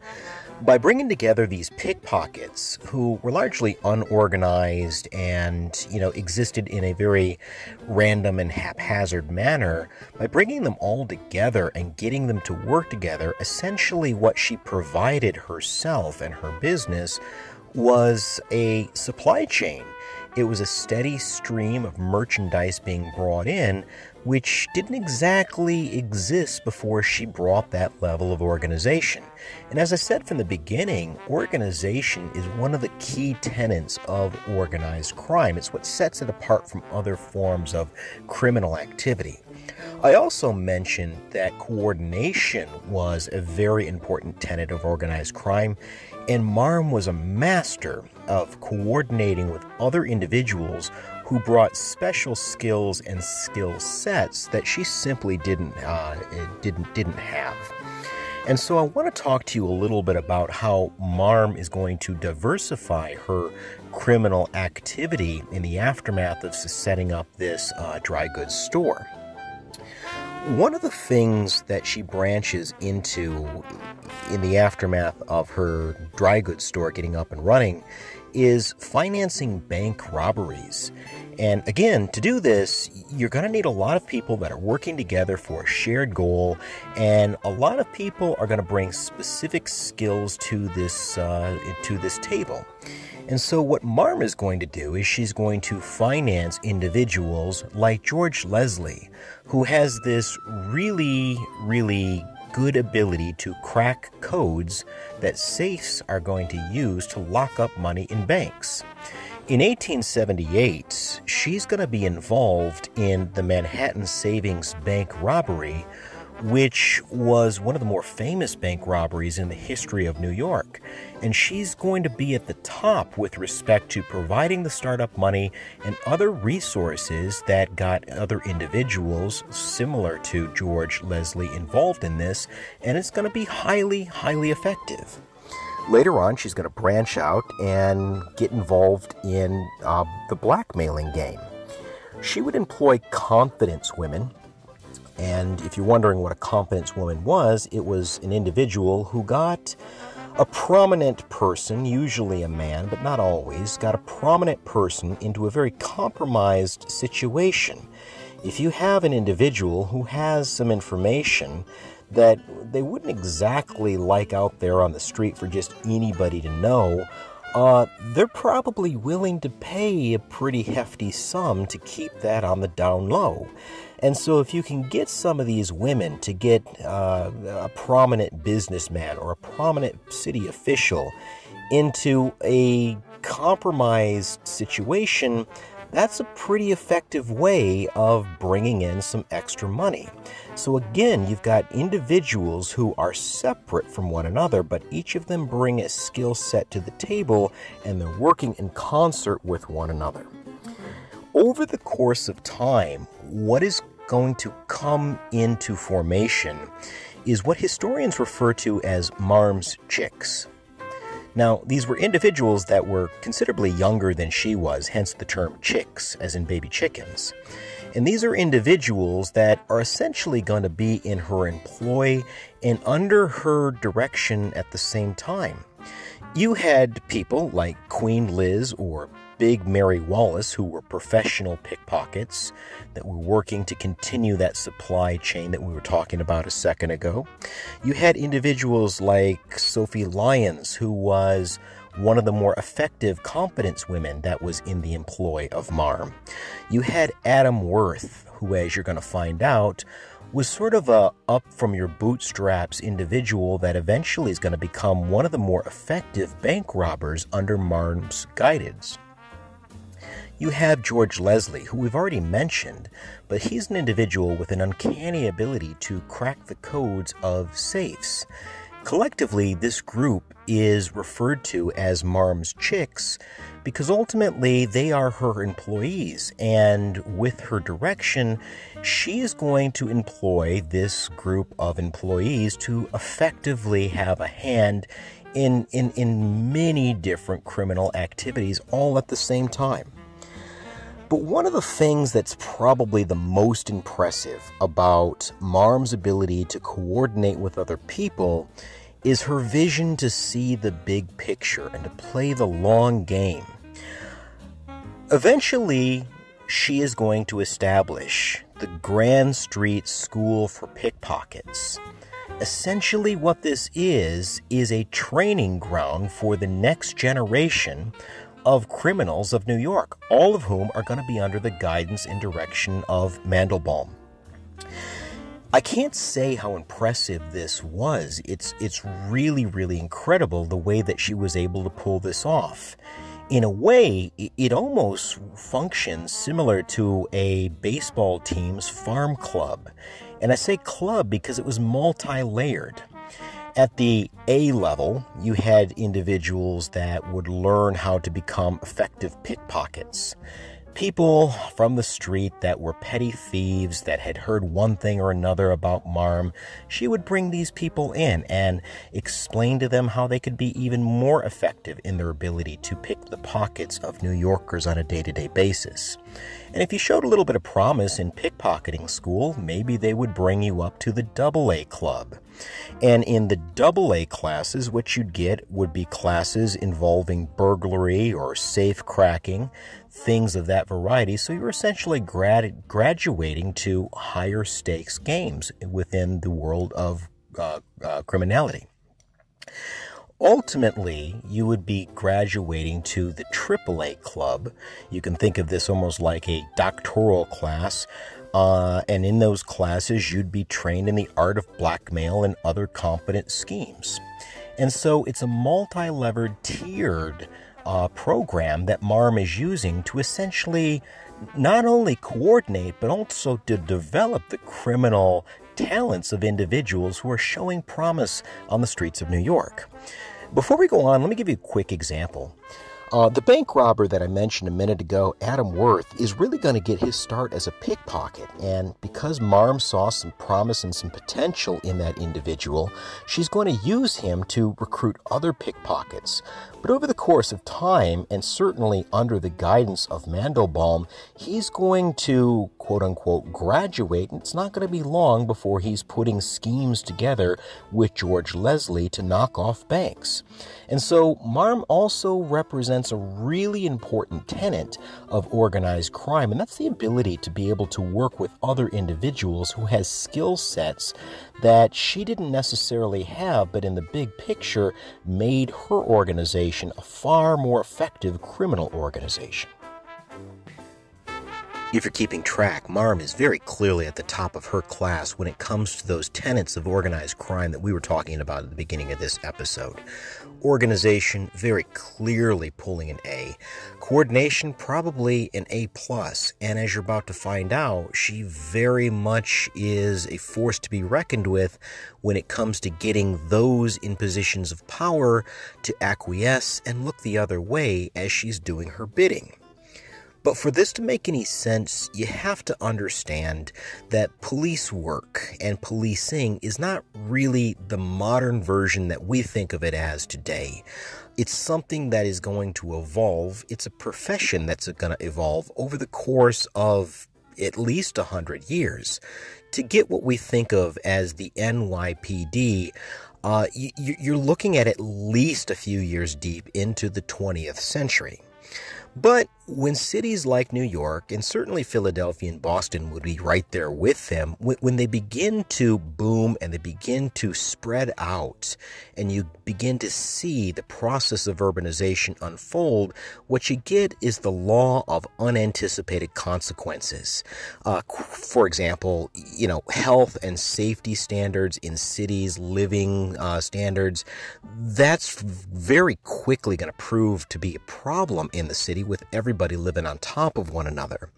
by bringing together these pickpockets who were largely unorganized and you know existed in a very random and haphazard manner by bringing them all together and getting them to work together essentially what she provided herself and her business was a supply chain. It was a steady stream of merchandise being brought in which didn't exactly exist before she brought that level of organization. And as I said from the beginning, organization is one of the key tenets of organized crime. It's what sets it apart from other forms of criminal activity. I also mentioned that coordination was a very important tenet of organized crime, and Marm was a master of coordinating with other individuals who brought special skills and skill sets that she simply didn't uh, didn't didn't have. And so I want to talk to you a little bit about how Marm is going to diversify her criminal activity in the aftermath of setting up this uh, dry goods store. One of the things that she branches into in the aftermath of her dry goods store getting up and running is financing bank robberies. And again, to do this, you're going to need a lot of people that are working together for a shared goal, and a lot of people are going to bring specific skills to this uh, to this table. And so, what Marm is going to do is she's going to finance individuals like George Leslie, who has this really, really good ability to crack codes that safes are going to use to lock up money in banks. In 1878, she's going to be involved in the Manhattan Savings Bank robbery, which was one of the more famous bank robberies in the history of New York. And she's going to be at the top with respect to providing the startup money and other resources that got other individuals similar to George Leslie involved in this. And it's going to be highly, highly effective. Later on, she's going to branch out and get involved in uh, the blackmailing game. She would employ confidence women. And if you're wondering what a confidence woman was, it was an individual who got a prominent person, usually a man, but not always, got a prominent person into a very compromised situation. If you have an individual who has some information that they wouldn't exactly like out there on the street for just anybody to know, uh, they're probably willing to pay a pretty hefty sum to keep that on the down low. And so, if you can get some of these women to get uh, a prominent businessman or a prominent city official into a compromised situation, that's a pretty effective way of bringing in some extra money. So, again, you've got individuals who are separate from one another, but each of them bring a skill set to the table and they're working in concert with one another. Over the course of time, what is going to come into formation is what historians refer to as Marm's chicks. Now, these were individuals that were considerably younger than she was, hence the term chicks, as in baby chickens. And these are individuals that are essentially going to be in her employ and under her direction at the same time. You had people like Queen Liz or Big Mary Wallace, who were professional pickpockets that were working to continue that supply chain that we were talking about a second ago. You had individuals like Sophie Lyons, who was one of the more effective confidence women that was in the employ of Marm. You had Adam Worth, who, as you're going to find out, was sort of a up from your bootstraps individual that eventually is going to become one of the more effective bank robbers under Marm's guidance. You have George Leslie, who we've already mentioned, but he's an individual with an uncanny ability to crack the codes of safes. Collectively, this group is referred to as Marm's Chicks because ultimately they are her employees, and with her direction, she is going to employ this group of employees to effectively have a hand in, in, in many different criminal activities all at the same time. But one of the things that's probably the most impressive about Marm's ability to coordinate with other people is her vision to see the big picture and to play the long game. Eventually, she is going to establish the Grand Street School for Pickpockets. Essentially, what this is, is a training ground for the next generation of criminals of New York, all of whom are going to be under the guidance and direction of Mandelbaum. I can't say how impressive this was. It's it's really really incredible the way that she was able to pull this off. In a way, it almost functions similar to a baseball team's farm club. And I say club because it was multi-layered. At the A level, you had individuals that would learn how to become effective pickpockets. People from the street that were petty thieves that had heard one thing or another about Marm, she would bring these people in and explain to them how they could be even more effective in their ability to pick the pockets of New Yorkers on a day to day basis. And if you showed a little bit of promise in pickpocketing school, maybe they would bring you up to the double A club. And in the double A classes, what you'd get would be classes involving burglary or safe cracking, things of that variety. So you're essentially grad- graduating to higher stakes games within the world of uh, uh, criminality. Ultimately, you would be graduating to the AAA club. You can think of this almost like a doctoral class. Uh, and in those classes, you'd be trained in the art of blackmail and other competent schemes. And so it's a multi levered, tiered uh, program that MARM is using to essentially not only coordinate, but also to develop the criminal talents of individuals who are showing promise on the streets of New York. Before we go on, let me give you a quick example. Uh, the bank robber that I mentioned a minute ago, Adam Worth, is really going to get his start as a pickpocket. And because Marm saw some promise and some potential in that individual, she's going to use him to recruit other pickpockets. But over the course of time, and certainly under the guidance of Mandelbaum, he's going to quote unquote graduate, and it's not going to be long before he's putting schemes together with George Leslie to knock off banks. And so Marm also represents a really important tenet of organized crime, and that's the ability to be able to work with other individuals who has skill sets that she didn't necessarily have, but in the big picture made her organization a far more effective criminal organization. If you're keeping track, Marm is very clearly at the top of her class when it comes to those tenets of organized crime that we were talking about at the beginning of this episode. Organization, very clearly pulling an A. Coordination, probably an A plus. And as you're about to find out, she very much is a force to be reckoned with when it comes to getting those in positions of power to acquiesce and look the other way as she's doing her bidding. But for this to make any sense, you have to understand that police work and policing is not really the modern version that we think of it as today. It's something that is going to evolve. It's a profession that's going to evolve over the course of at least 100 years. To get what we think of as the NYPD, uh, you, are looking at at least a few years deep into the 20th century. But when cities like New York and certainly Philadelphia and Boston would be right there with them, when they begin to boom and they begin to spread out and you begin to see the process of urbanization unfold, what you get is the law of unanticipated consequences. Uh, for example, you know, health and safety standards in cities, living uh, standards, that's very quickly going to prove to be a problem in the city with everybody living on top of one another.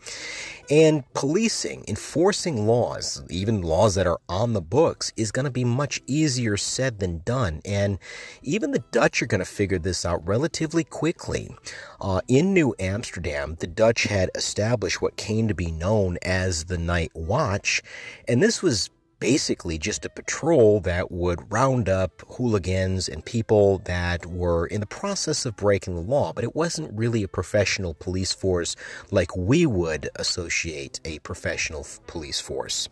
And policing, enforcing laws, even laws that are on the books, is going to be much easier said than done. And even the Dutch are going to figure this out relatively quickly. Uh, in New Amsterdam, the Dutch had established what came to be known as the Night Watch, and this was basically just a patrol that would round up hooligans and people that were in the process of breaking the law, but it wasn't really a professional police force like we would associate a professional police force.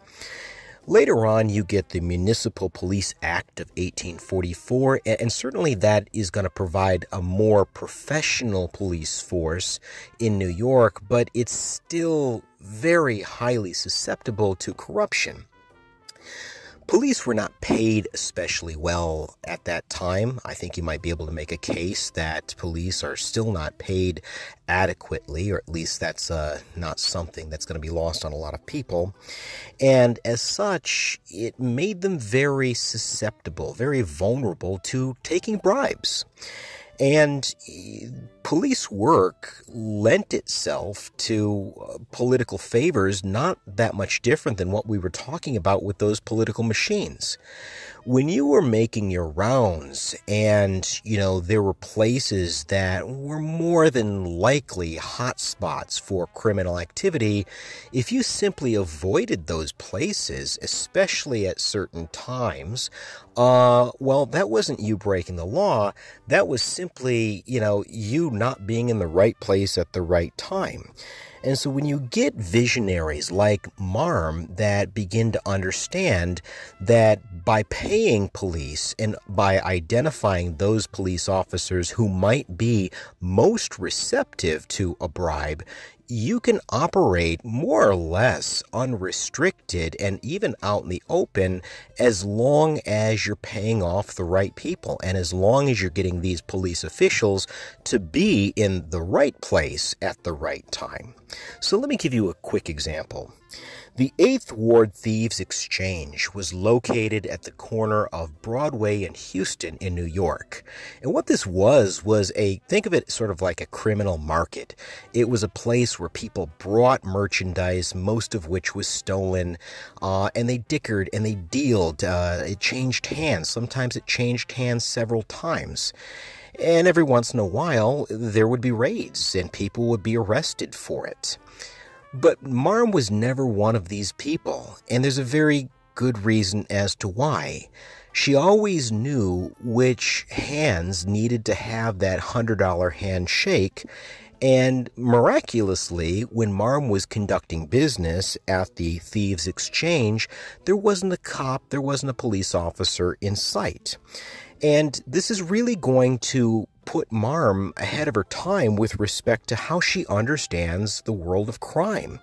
Later on, you get the Municipal Police Act of 1844, and certainly that is going to provide a more professional police force in New York, but it's still very highly susceptible to corruption. Police were not paid especially well at that time. I think you might be able to make a case that police are still not paid adequately, or at least that's uh, not something that's going to be lost on a lot of people. And as such, it made them very susceptible, very vulnerable to taking bribes. And police work lent itself to uh, political favors not that much different than what we were talking about with those political machines when you were making your rounds and, you know, there were places that were more than likely hotspots for criminal activity, if you simply avoided those places, especially at certain times, uh, well, that wasn't you breaking the law. That was simply, you know, you not being in the right place at the right time. And so when you get visionaries like Marm that begin to understand that by paying police and by identifying those police officers who might be most receptive to a bribe, you can operate more or less unrestricted and even out in the open as long as you're paying off the right people and as long as you're getting these police officials to be in the right place at the right time. So let me give you a quick example. The 8th Ward Thieves Exchange was located at the corner of Broadway and Houston in New York. And what this was, was a, think of it sort of like a criminal market. It was a place where people brought merchandise, most of which was stolen, uh, and they dickered and they dealed. Uh, it changed hands. Sometimes it changed hands several times. And every once in a while, there would be raids and people would be arrested for it. But Marm was never one of these people, and there's a very good reason as to why. She always knew which hands needed to have that $100 handshake, and miraculously, when Marm was conducting business at the Thieves Exchange, there wasn't a cop, there wasn't a police officer in sight. And this is really going to put Marm ahead of her time with respect to how she understands the world of crime.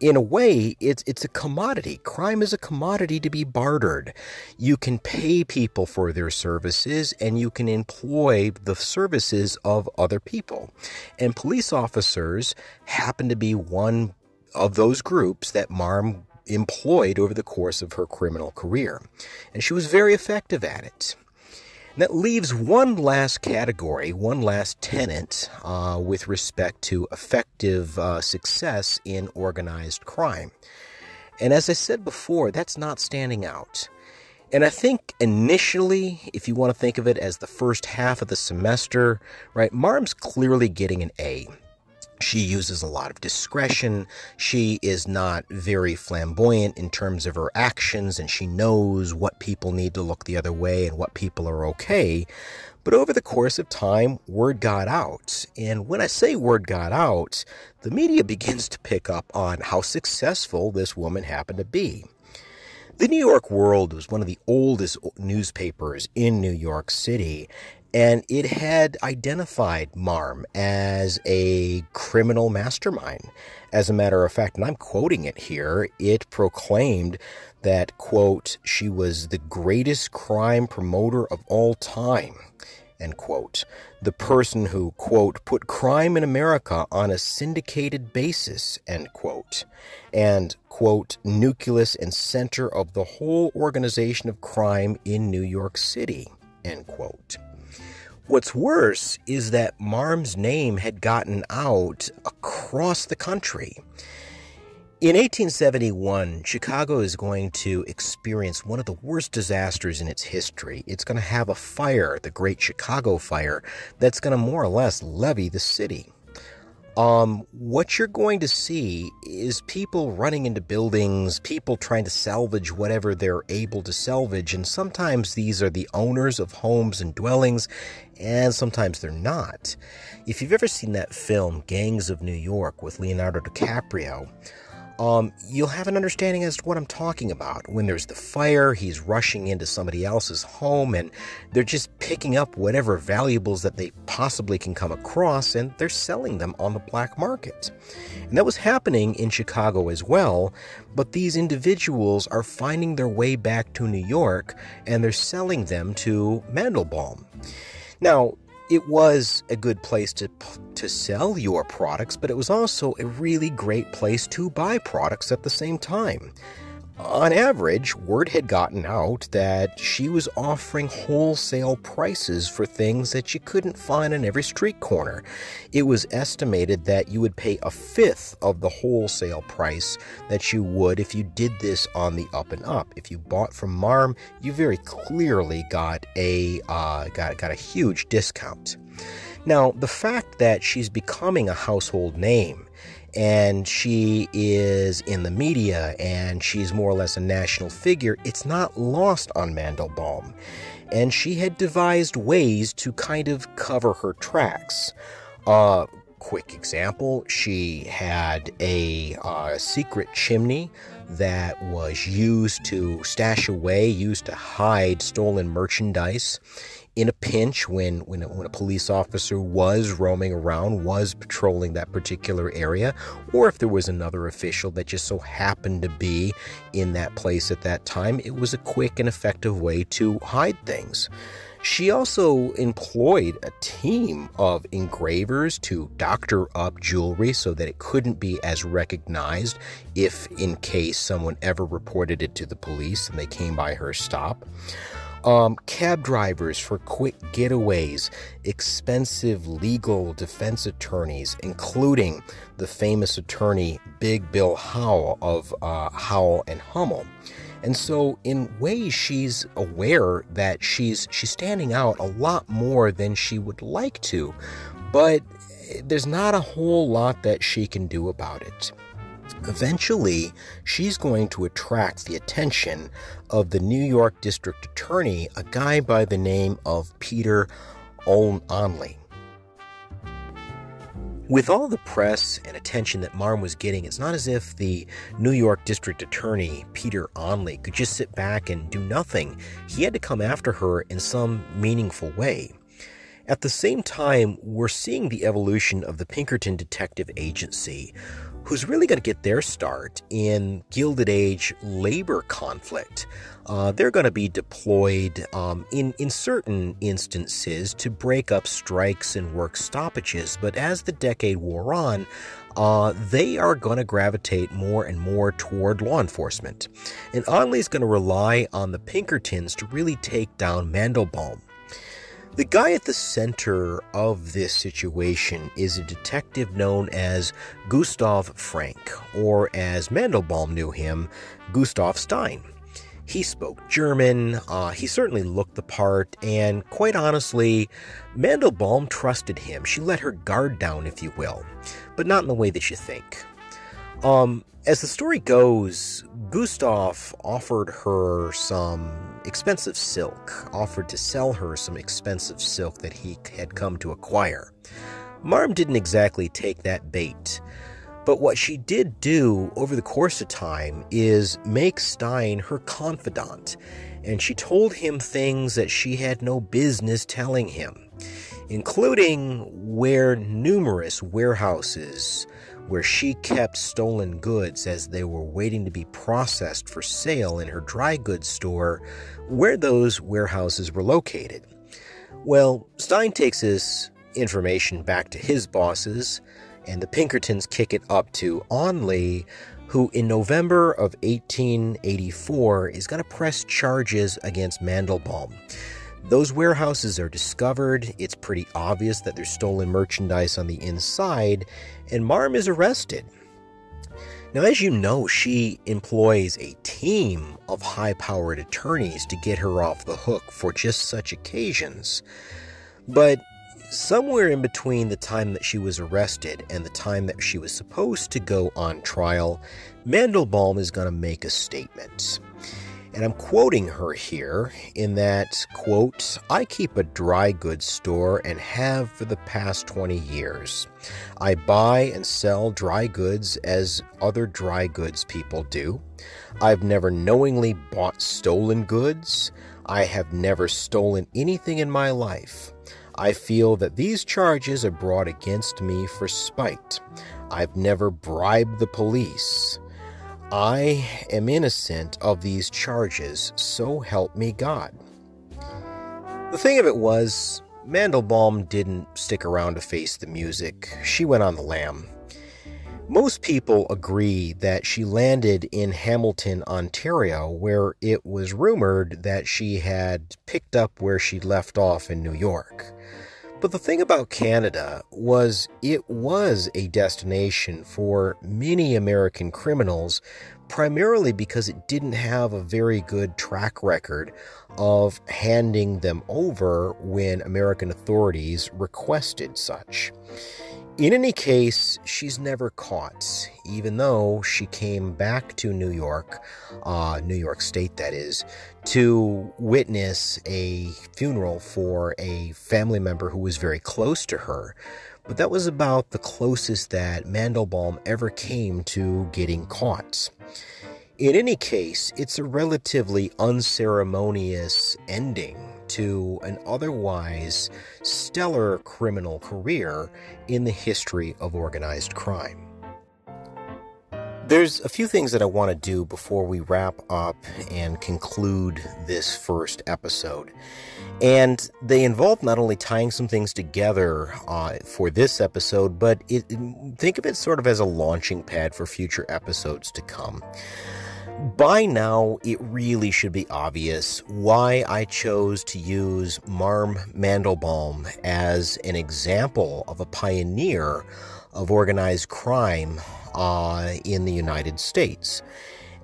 In a way, it's it's a commodity. Crime is a commodity to be bartered. You can pay people for their services and you can employ the services of other people. And police officers happen to be one of those groups that Marm employed over the course of her criminal career. And she was very effective at it. That leaves one last category, one last tenant uh, with respect to effective uh, success in organized crime. And as I said before, that's not standing out. And I think initially, if you want to think of it as the first half of the semester, right, Marm's clearly getting an A. She uses a lot of discretion. She is not very flamboyant in terms of her actions, and she knows what people need to look the other way and what people are okay. But over the course of time, word got out. And when I say word got out, the media begins to pick up on how successful this woman happened to be. The New York World was one of the oldest newspapers in New York City, and it had identified Marm as a criminal mastermind. As a matter of fact, and I'm quoting it here, it proclaimed that, quote, she was the greatest crime promoter of all time end quote. The person who, quote, put crime in America on a syndicated basis, end quote. And, quote, nucleus and center of the whole organization of crime in New York City, end quote. What's worse is that Marm's name had gotten out across the country. In 1871, Chicago is going to experience one of the worst disasters in its history. It's going to have a fire, the Great Chicago Fire, that's going to more or less levy the city. Um, what you're going to see is people running into buildings, people trying to salvage whatever they're able to salvage, and sometimes these are the owners of homes and dwellings, and sometimes they're not. If you've ever seen that film, Gangs of New York, with Leonardo DiCaprio, um, you'll have an understanding as to what I'm talking about. When there's the fire, he's rushing into somebody else's home and they're just picking up whatever valuables that they possibly can come across and they're selling them on the black market. And that was happening in Chicago as well, but these individuals are finding their way back to New York and they're selling them to Mandelbaum. Now, it was a good place to to sell your products, but it was also a really great place to buy products at the same time. On average, word had gotten out that she was offering wholesale prices for things that you couldn't find on every street corner. It was estimated that you would pay a fifth of the wholesale price that you would if you did this on the up and up. If you bought from Marm, you very clearly got a uh, got got a huge discount. Now, the fact that she's becoming a household name and she is in the media and she's more or less a national figure, it's not lost on Mandelbaum. And she had devised ways to kind of cover her tracks. Uh, quick example she had a uh, secret chimney that was used to stash away, used to hide stolen merchandise in a pinch when, when, when a police officer was roaming around, was patrolling that particular area, or if there was another official that just so happened to be in that place at that time, it was a quick and effective way to hide things. She also employed a team of engravers to doctor up jewelry so that it couldn't be as recognized if, in case someone ever reported it to the police and they came by her stop um, cab drivers for quick getaways, expensive legal defense attorneys, including the famous attorney Big Bill Howell of uh, Howell and Hummel. And so, in ways, she's aware that she's she's standing out a lot more than she would like to, but there's not a whole lot that she can do about it. Eventually, she's going to attract the attention of the New York District Attorney, a guy by the name of Peter Olney. With all the press and attention that Marm was getting, it's not as if the New York District Attorney, Peter Olney, could just sit back and do nothing. He had to come after her in some meaningful way. At the same time, we're seeing the evolution of the Pinkerton Detective Agency, who's really going to get their start in Gilded Age labor conflict. Uh, they're going to be deployed um, in, in certain instances to break up strikes and work stoppages, but as the decade wore on, uh, they are going to gravitate more and more toward law enforcement. And Olney's going to rely on the Pinkertons to really take down Mandelbaum. The guy at the center of this situation is a detective known as Gustav Frank, or as Mandelbaum knew him, Gustav Stein. He spoke German, uh, he certainly looked the part, and quite honestly, Mandelbaum trusted him. She let her guard down, if you will, but not in the way that you think. Um, as the story goes, Gustav offered her some expensive silk, offered to sell her some expensive silk that he had come to acquire. Marm didn't exactly take that bait. But what she did do over the course of time is make Stein her confidant, and she told him things that she had no business telling him, including where numerous warehouses where she kept stolen goods as they were waiting to be processed for sale in her dry goods store, where those warehouses were located. Well, Stein takes this information back to his bosses, and the Pinkertons kick it up to Olney, who in November of 1884 is going to press charges against Mandelbaum. Those warehouses are discovered. It's pretty obvious that there's stolen merchandise on the inside, and Marm is arrested. Now, as you know, she employs a team of high powered attorneys to get her off the hook for just such occasions. But somewhere in between the time that she was arrested and the time that she was supposed to go on trial, Mandelbaum is going to make a statement. And I'm quoting her here in that, quote, I keep a dry goods store and have for the past 20 years. I buy and sell dry goods as other dry goods people do. I've never knowingly bought stolen goods. I have never stolen anything in my life. I feel that these charges are brought against me for spite. I've never bribed the police. I am innocent of these charges, so help me God. The thing of it was, Mandelbaum didn't stick around to face the music. She went on the lam. Most people agree that she landed in Hamilton, Ontario, where it was rumored that she had picked up where she left off in New York. But the thing about Canada was it was a destination for many American criminals, primarily because it didn't have a very good track record of handing them over when American authorities requested such. In any case, she's never caught, even though she came back to New York, uh, New York State, that is, to witness a funeral for a family member who was very close to her. But that was about the closest that Mandelbaum ever came to getting caught. In any case, it's a relatively unceremonious ending to an otherwise stellar criminal career in the history of organized crime. There's a few things that I want to do before we wrap up and conclude this first episode. And they involve not only tying some things together uh, for this episode, but it, think of it sort of as a launching pad for future episodes to come. By now, it really should be obvious why I chose to use Marm Mandelbaum as an example of a pioneer of organized crime uh, in the United States.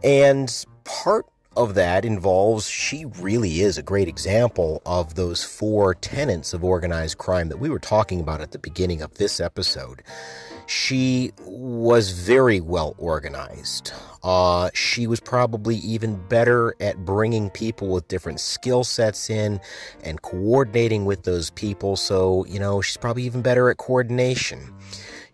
And part of that involves she really is a great example of those four tenets of organized crime that we were talking about at the beginning of this episode. She was very well organized. Uh, she was probably even better at bringing people with different skill sets in and coordinating with those people. So, you know, she's probably even better at coordination.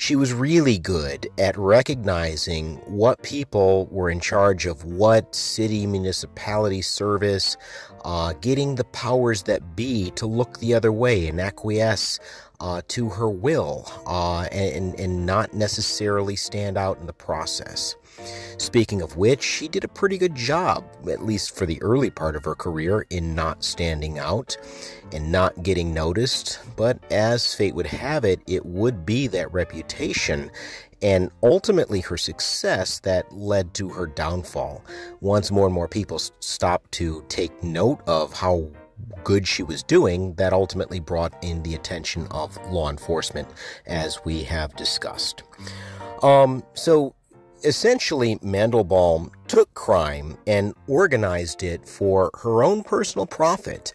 She was really good at recognizing what people were in charge of what city municipality service, uh, getting the powers that be to look the other way and acquiesce uh, to her will uh, and, and not necessarily stand out in the process. Speaking of which, she did a pretty good job, at least for the early part of her career, in not standing out and not getting noticed. But as fate would have it, it would be that reputation and ultimately her success that led to her downfall. Once more and more people stopped to take note of how good she was doing, that ultimately brought in the attention of law enforcement, as we have discussed. Um, so essentially, Mandelbaum took crime and organized it for her own personal profit.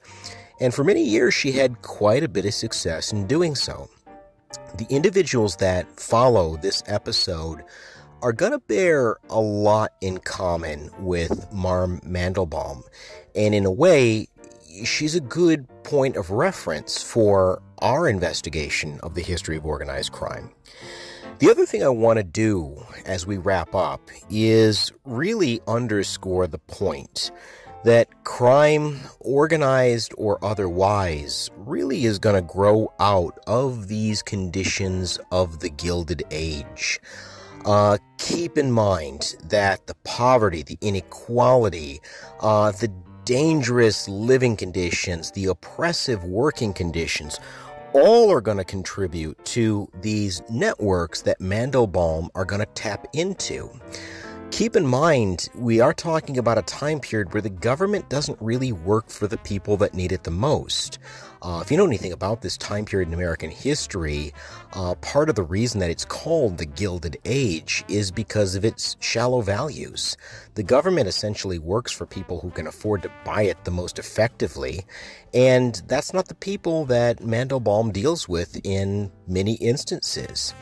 And for many years, she had quite a bit of success in doing so. The individuals that follow this episode are going to bear a lot in common with Marm Mandelbaum. And in a way, she's a good point of reference for our investigation of the history of organized crime. The other thing I want to do as we wrap up is really underscore the point that crime, organized or otherwise, really is going to grow out of these conditions of the Gilded Age. Uh, keep in mind that the poverty, the inequality, uh, the dangerous living conditions, the oppressive working conditions, all are going to contribute to these networks that Mandelbaum are going to tap into. Keep in mind, we are talking about a time period where the government doesn't really work for the people that need it the most. Uh, if you know anything about this time period in American history, uh, part of the reason that it's called the Gilded Age is because of its shallow values. The government essentially works for people who can afford to buy it the most effectively, and that's not the people that Mandelbaum deals with in many instances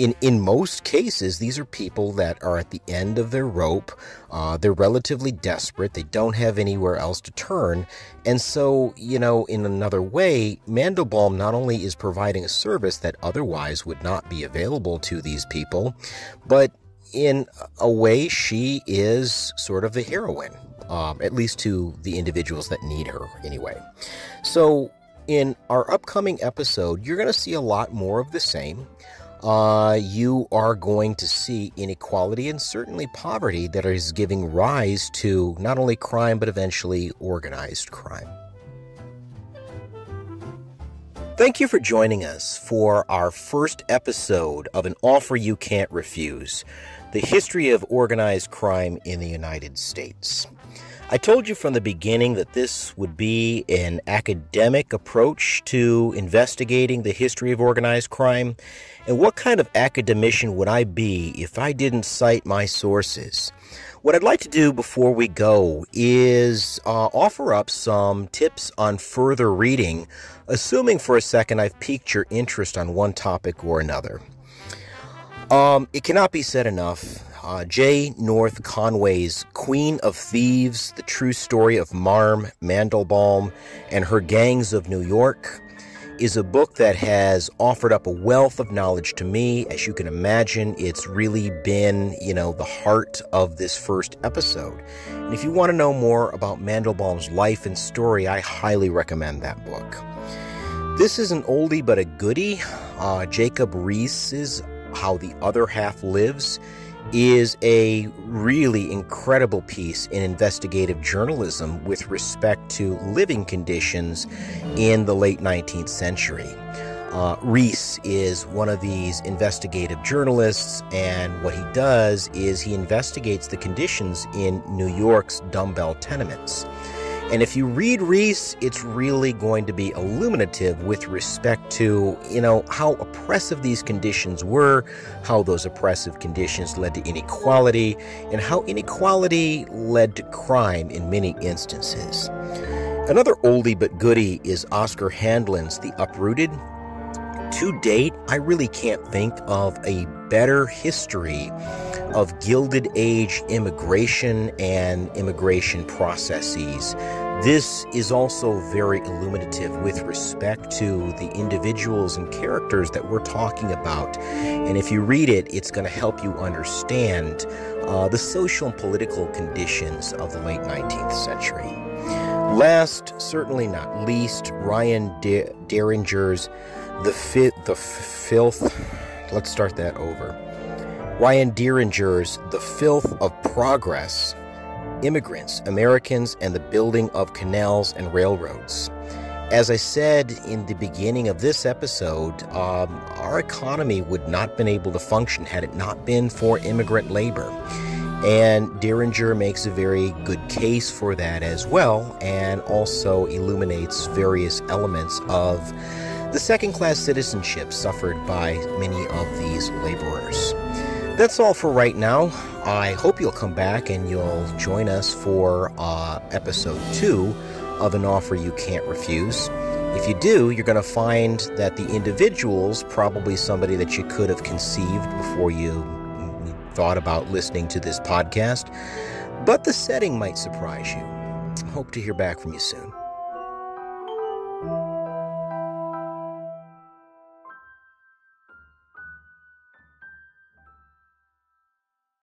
in in most cases, these are people that are at the end of their rope. Uh, they're relatively desperate. They don't have anywhere else to turn, and so you know, in another way, Mandelbaum not only is providing a service that otherwise would not be available to these people, but in a way, she is sort of the heroine, um, at least to the individuals that need her anyway. So. In our upcoming episode, you're going to see a lot more of the same uh, you are going to see inequality and certainly poverty that is giving rise to not only crime but eventually organized crime. Thank you for joining us for our first episode of An Offer You Can't Refuse The History of Organized Crime in the United States. I told you from the beginning that this would be an academic approach to investigating the history of organized crime. And what kind of academician would I be if I didn't cite my sources? What I'd like to do before we go is uh, offer up some tips on further reading, assuming for a second I've piqued your interest on one topic or another. Um, it cannot be said enough uh, J. North Conway's Queen of Thieves, The True Story of Marm Mandelbaum and Her Gangs of New York, is a book that has offered up a wealth of knowledge to me. As you can imagine, it's really been, you know, the heart of this first episode. And if you want to know more about Mandelbaum's life and story, I highly recommend that book. This is an oldie but a goodie. Uh, Jacob Riis's How the Other Half Lives is a really incredible piece in investigative journalism with respect to living conditions in the late 19th century. Uh, Riis is one of these investigative journalists, and what he does is he investigates the conditions in New York's dumbbell tenements. And if you read Riis, it's really going to be illuminative with respect to, you know, how oppressive these conditions were, how those oppressive conditions led to inequality, and how inequality led to crime in many instances. Another oldie but goodie is Oscar Handlin's The Uprooted. To date, I really can't think of a better history of Gilded Age immigration and immigration processes. This is also very illuminative with respect to the individuals and characters that we're talking about. And if you read it, it's going to help you understand uh, the social and political conditions of the late 19th century. Last, certainly not least, Ryan De- Dearinger's The, Fi- the Filth. Let's start that over. Ryan Dearinger's The Filth of Progress Immigrants, Americans, and the Building of Canals and Railroads. As I said in the beginning of this episode, um, our economy would not have been able to function had it not been for immigrant labor. And Deringer makes a very good case for that as well, and also illuminates various elements of the second class citizenship suffered by many of these laborers. That's all for right now. I hope you'll come back and you'll join us for uh, episode two of An Offer You Can't Refuse. If you do, you're going to find that the individual's probably somebody that you could have conceived before you thought about listening to this podcast, but the setting might surprise you. Hope to hear back from you soon.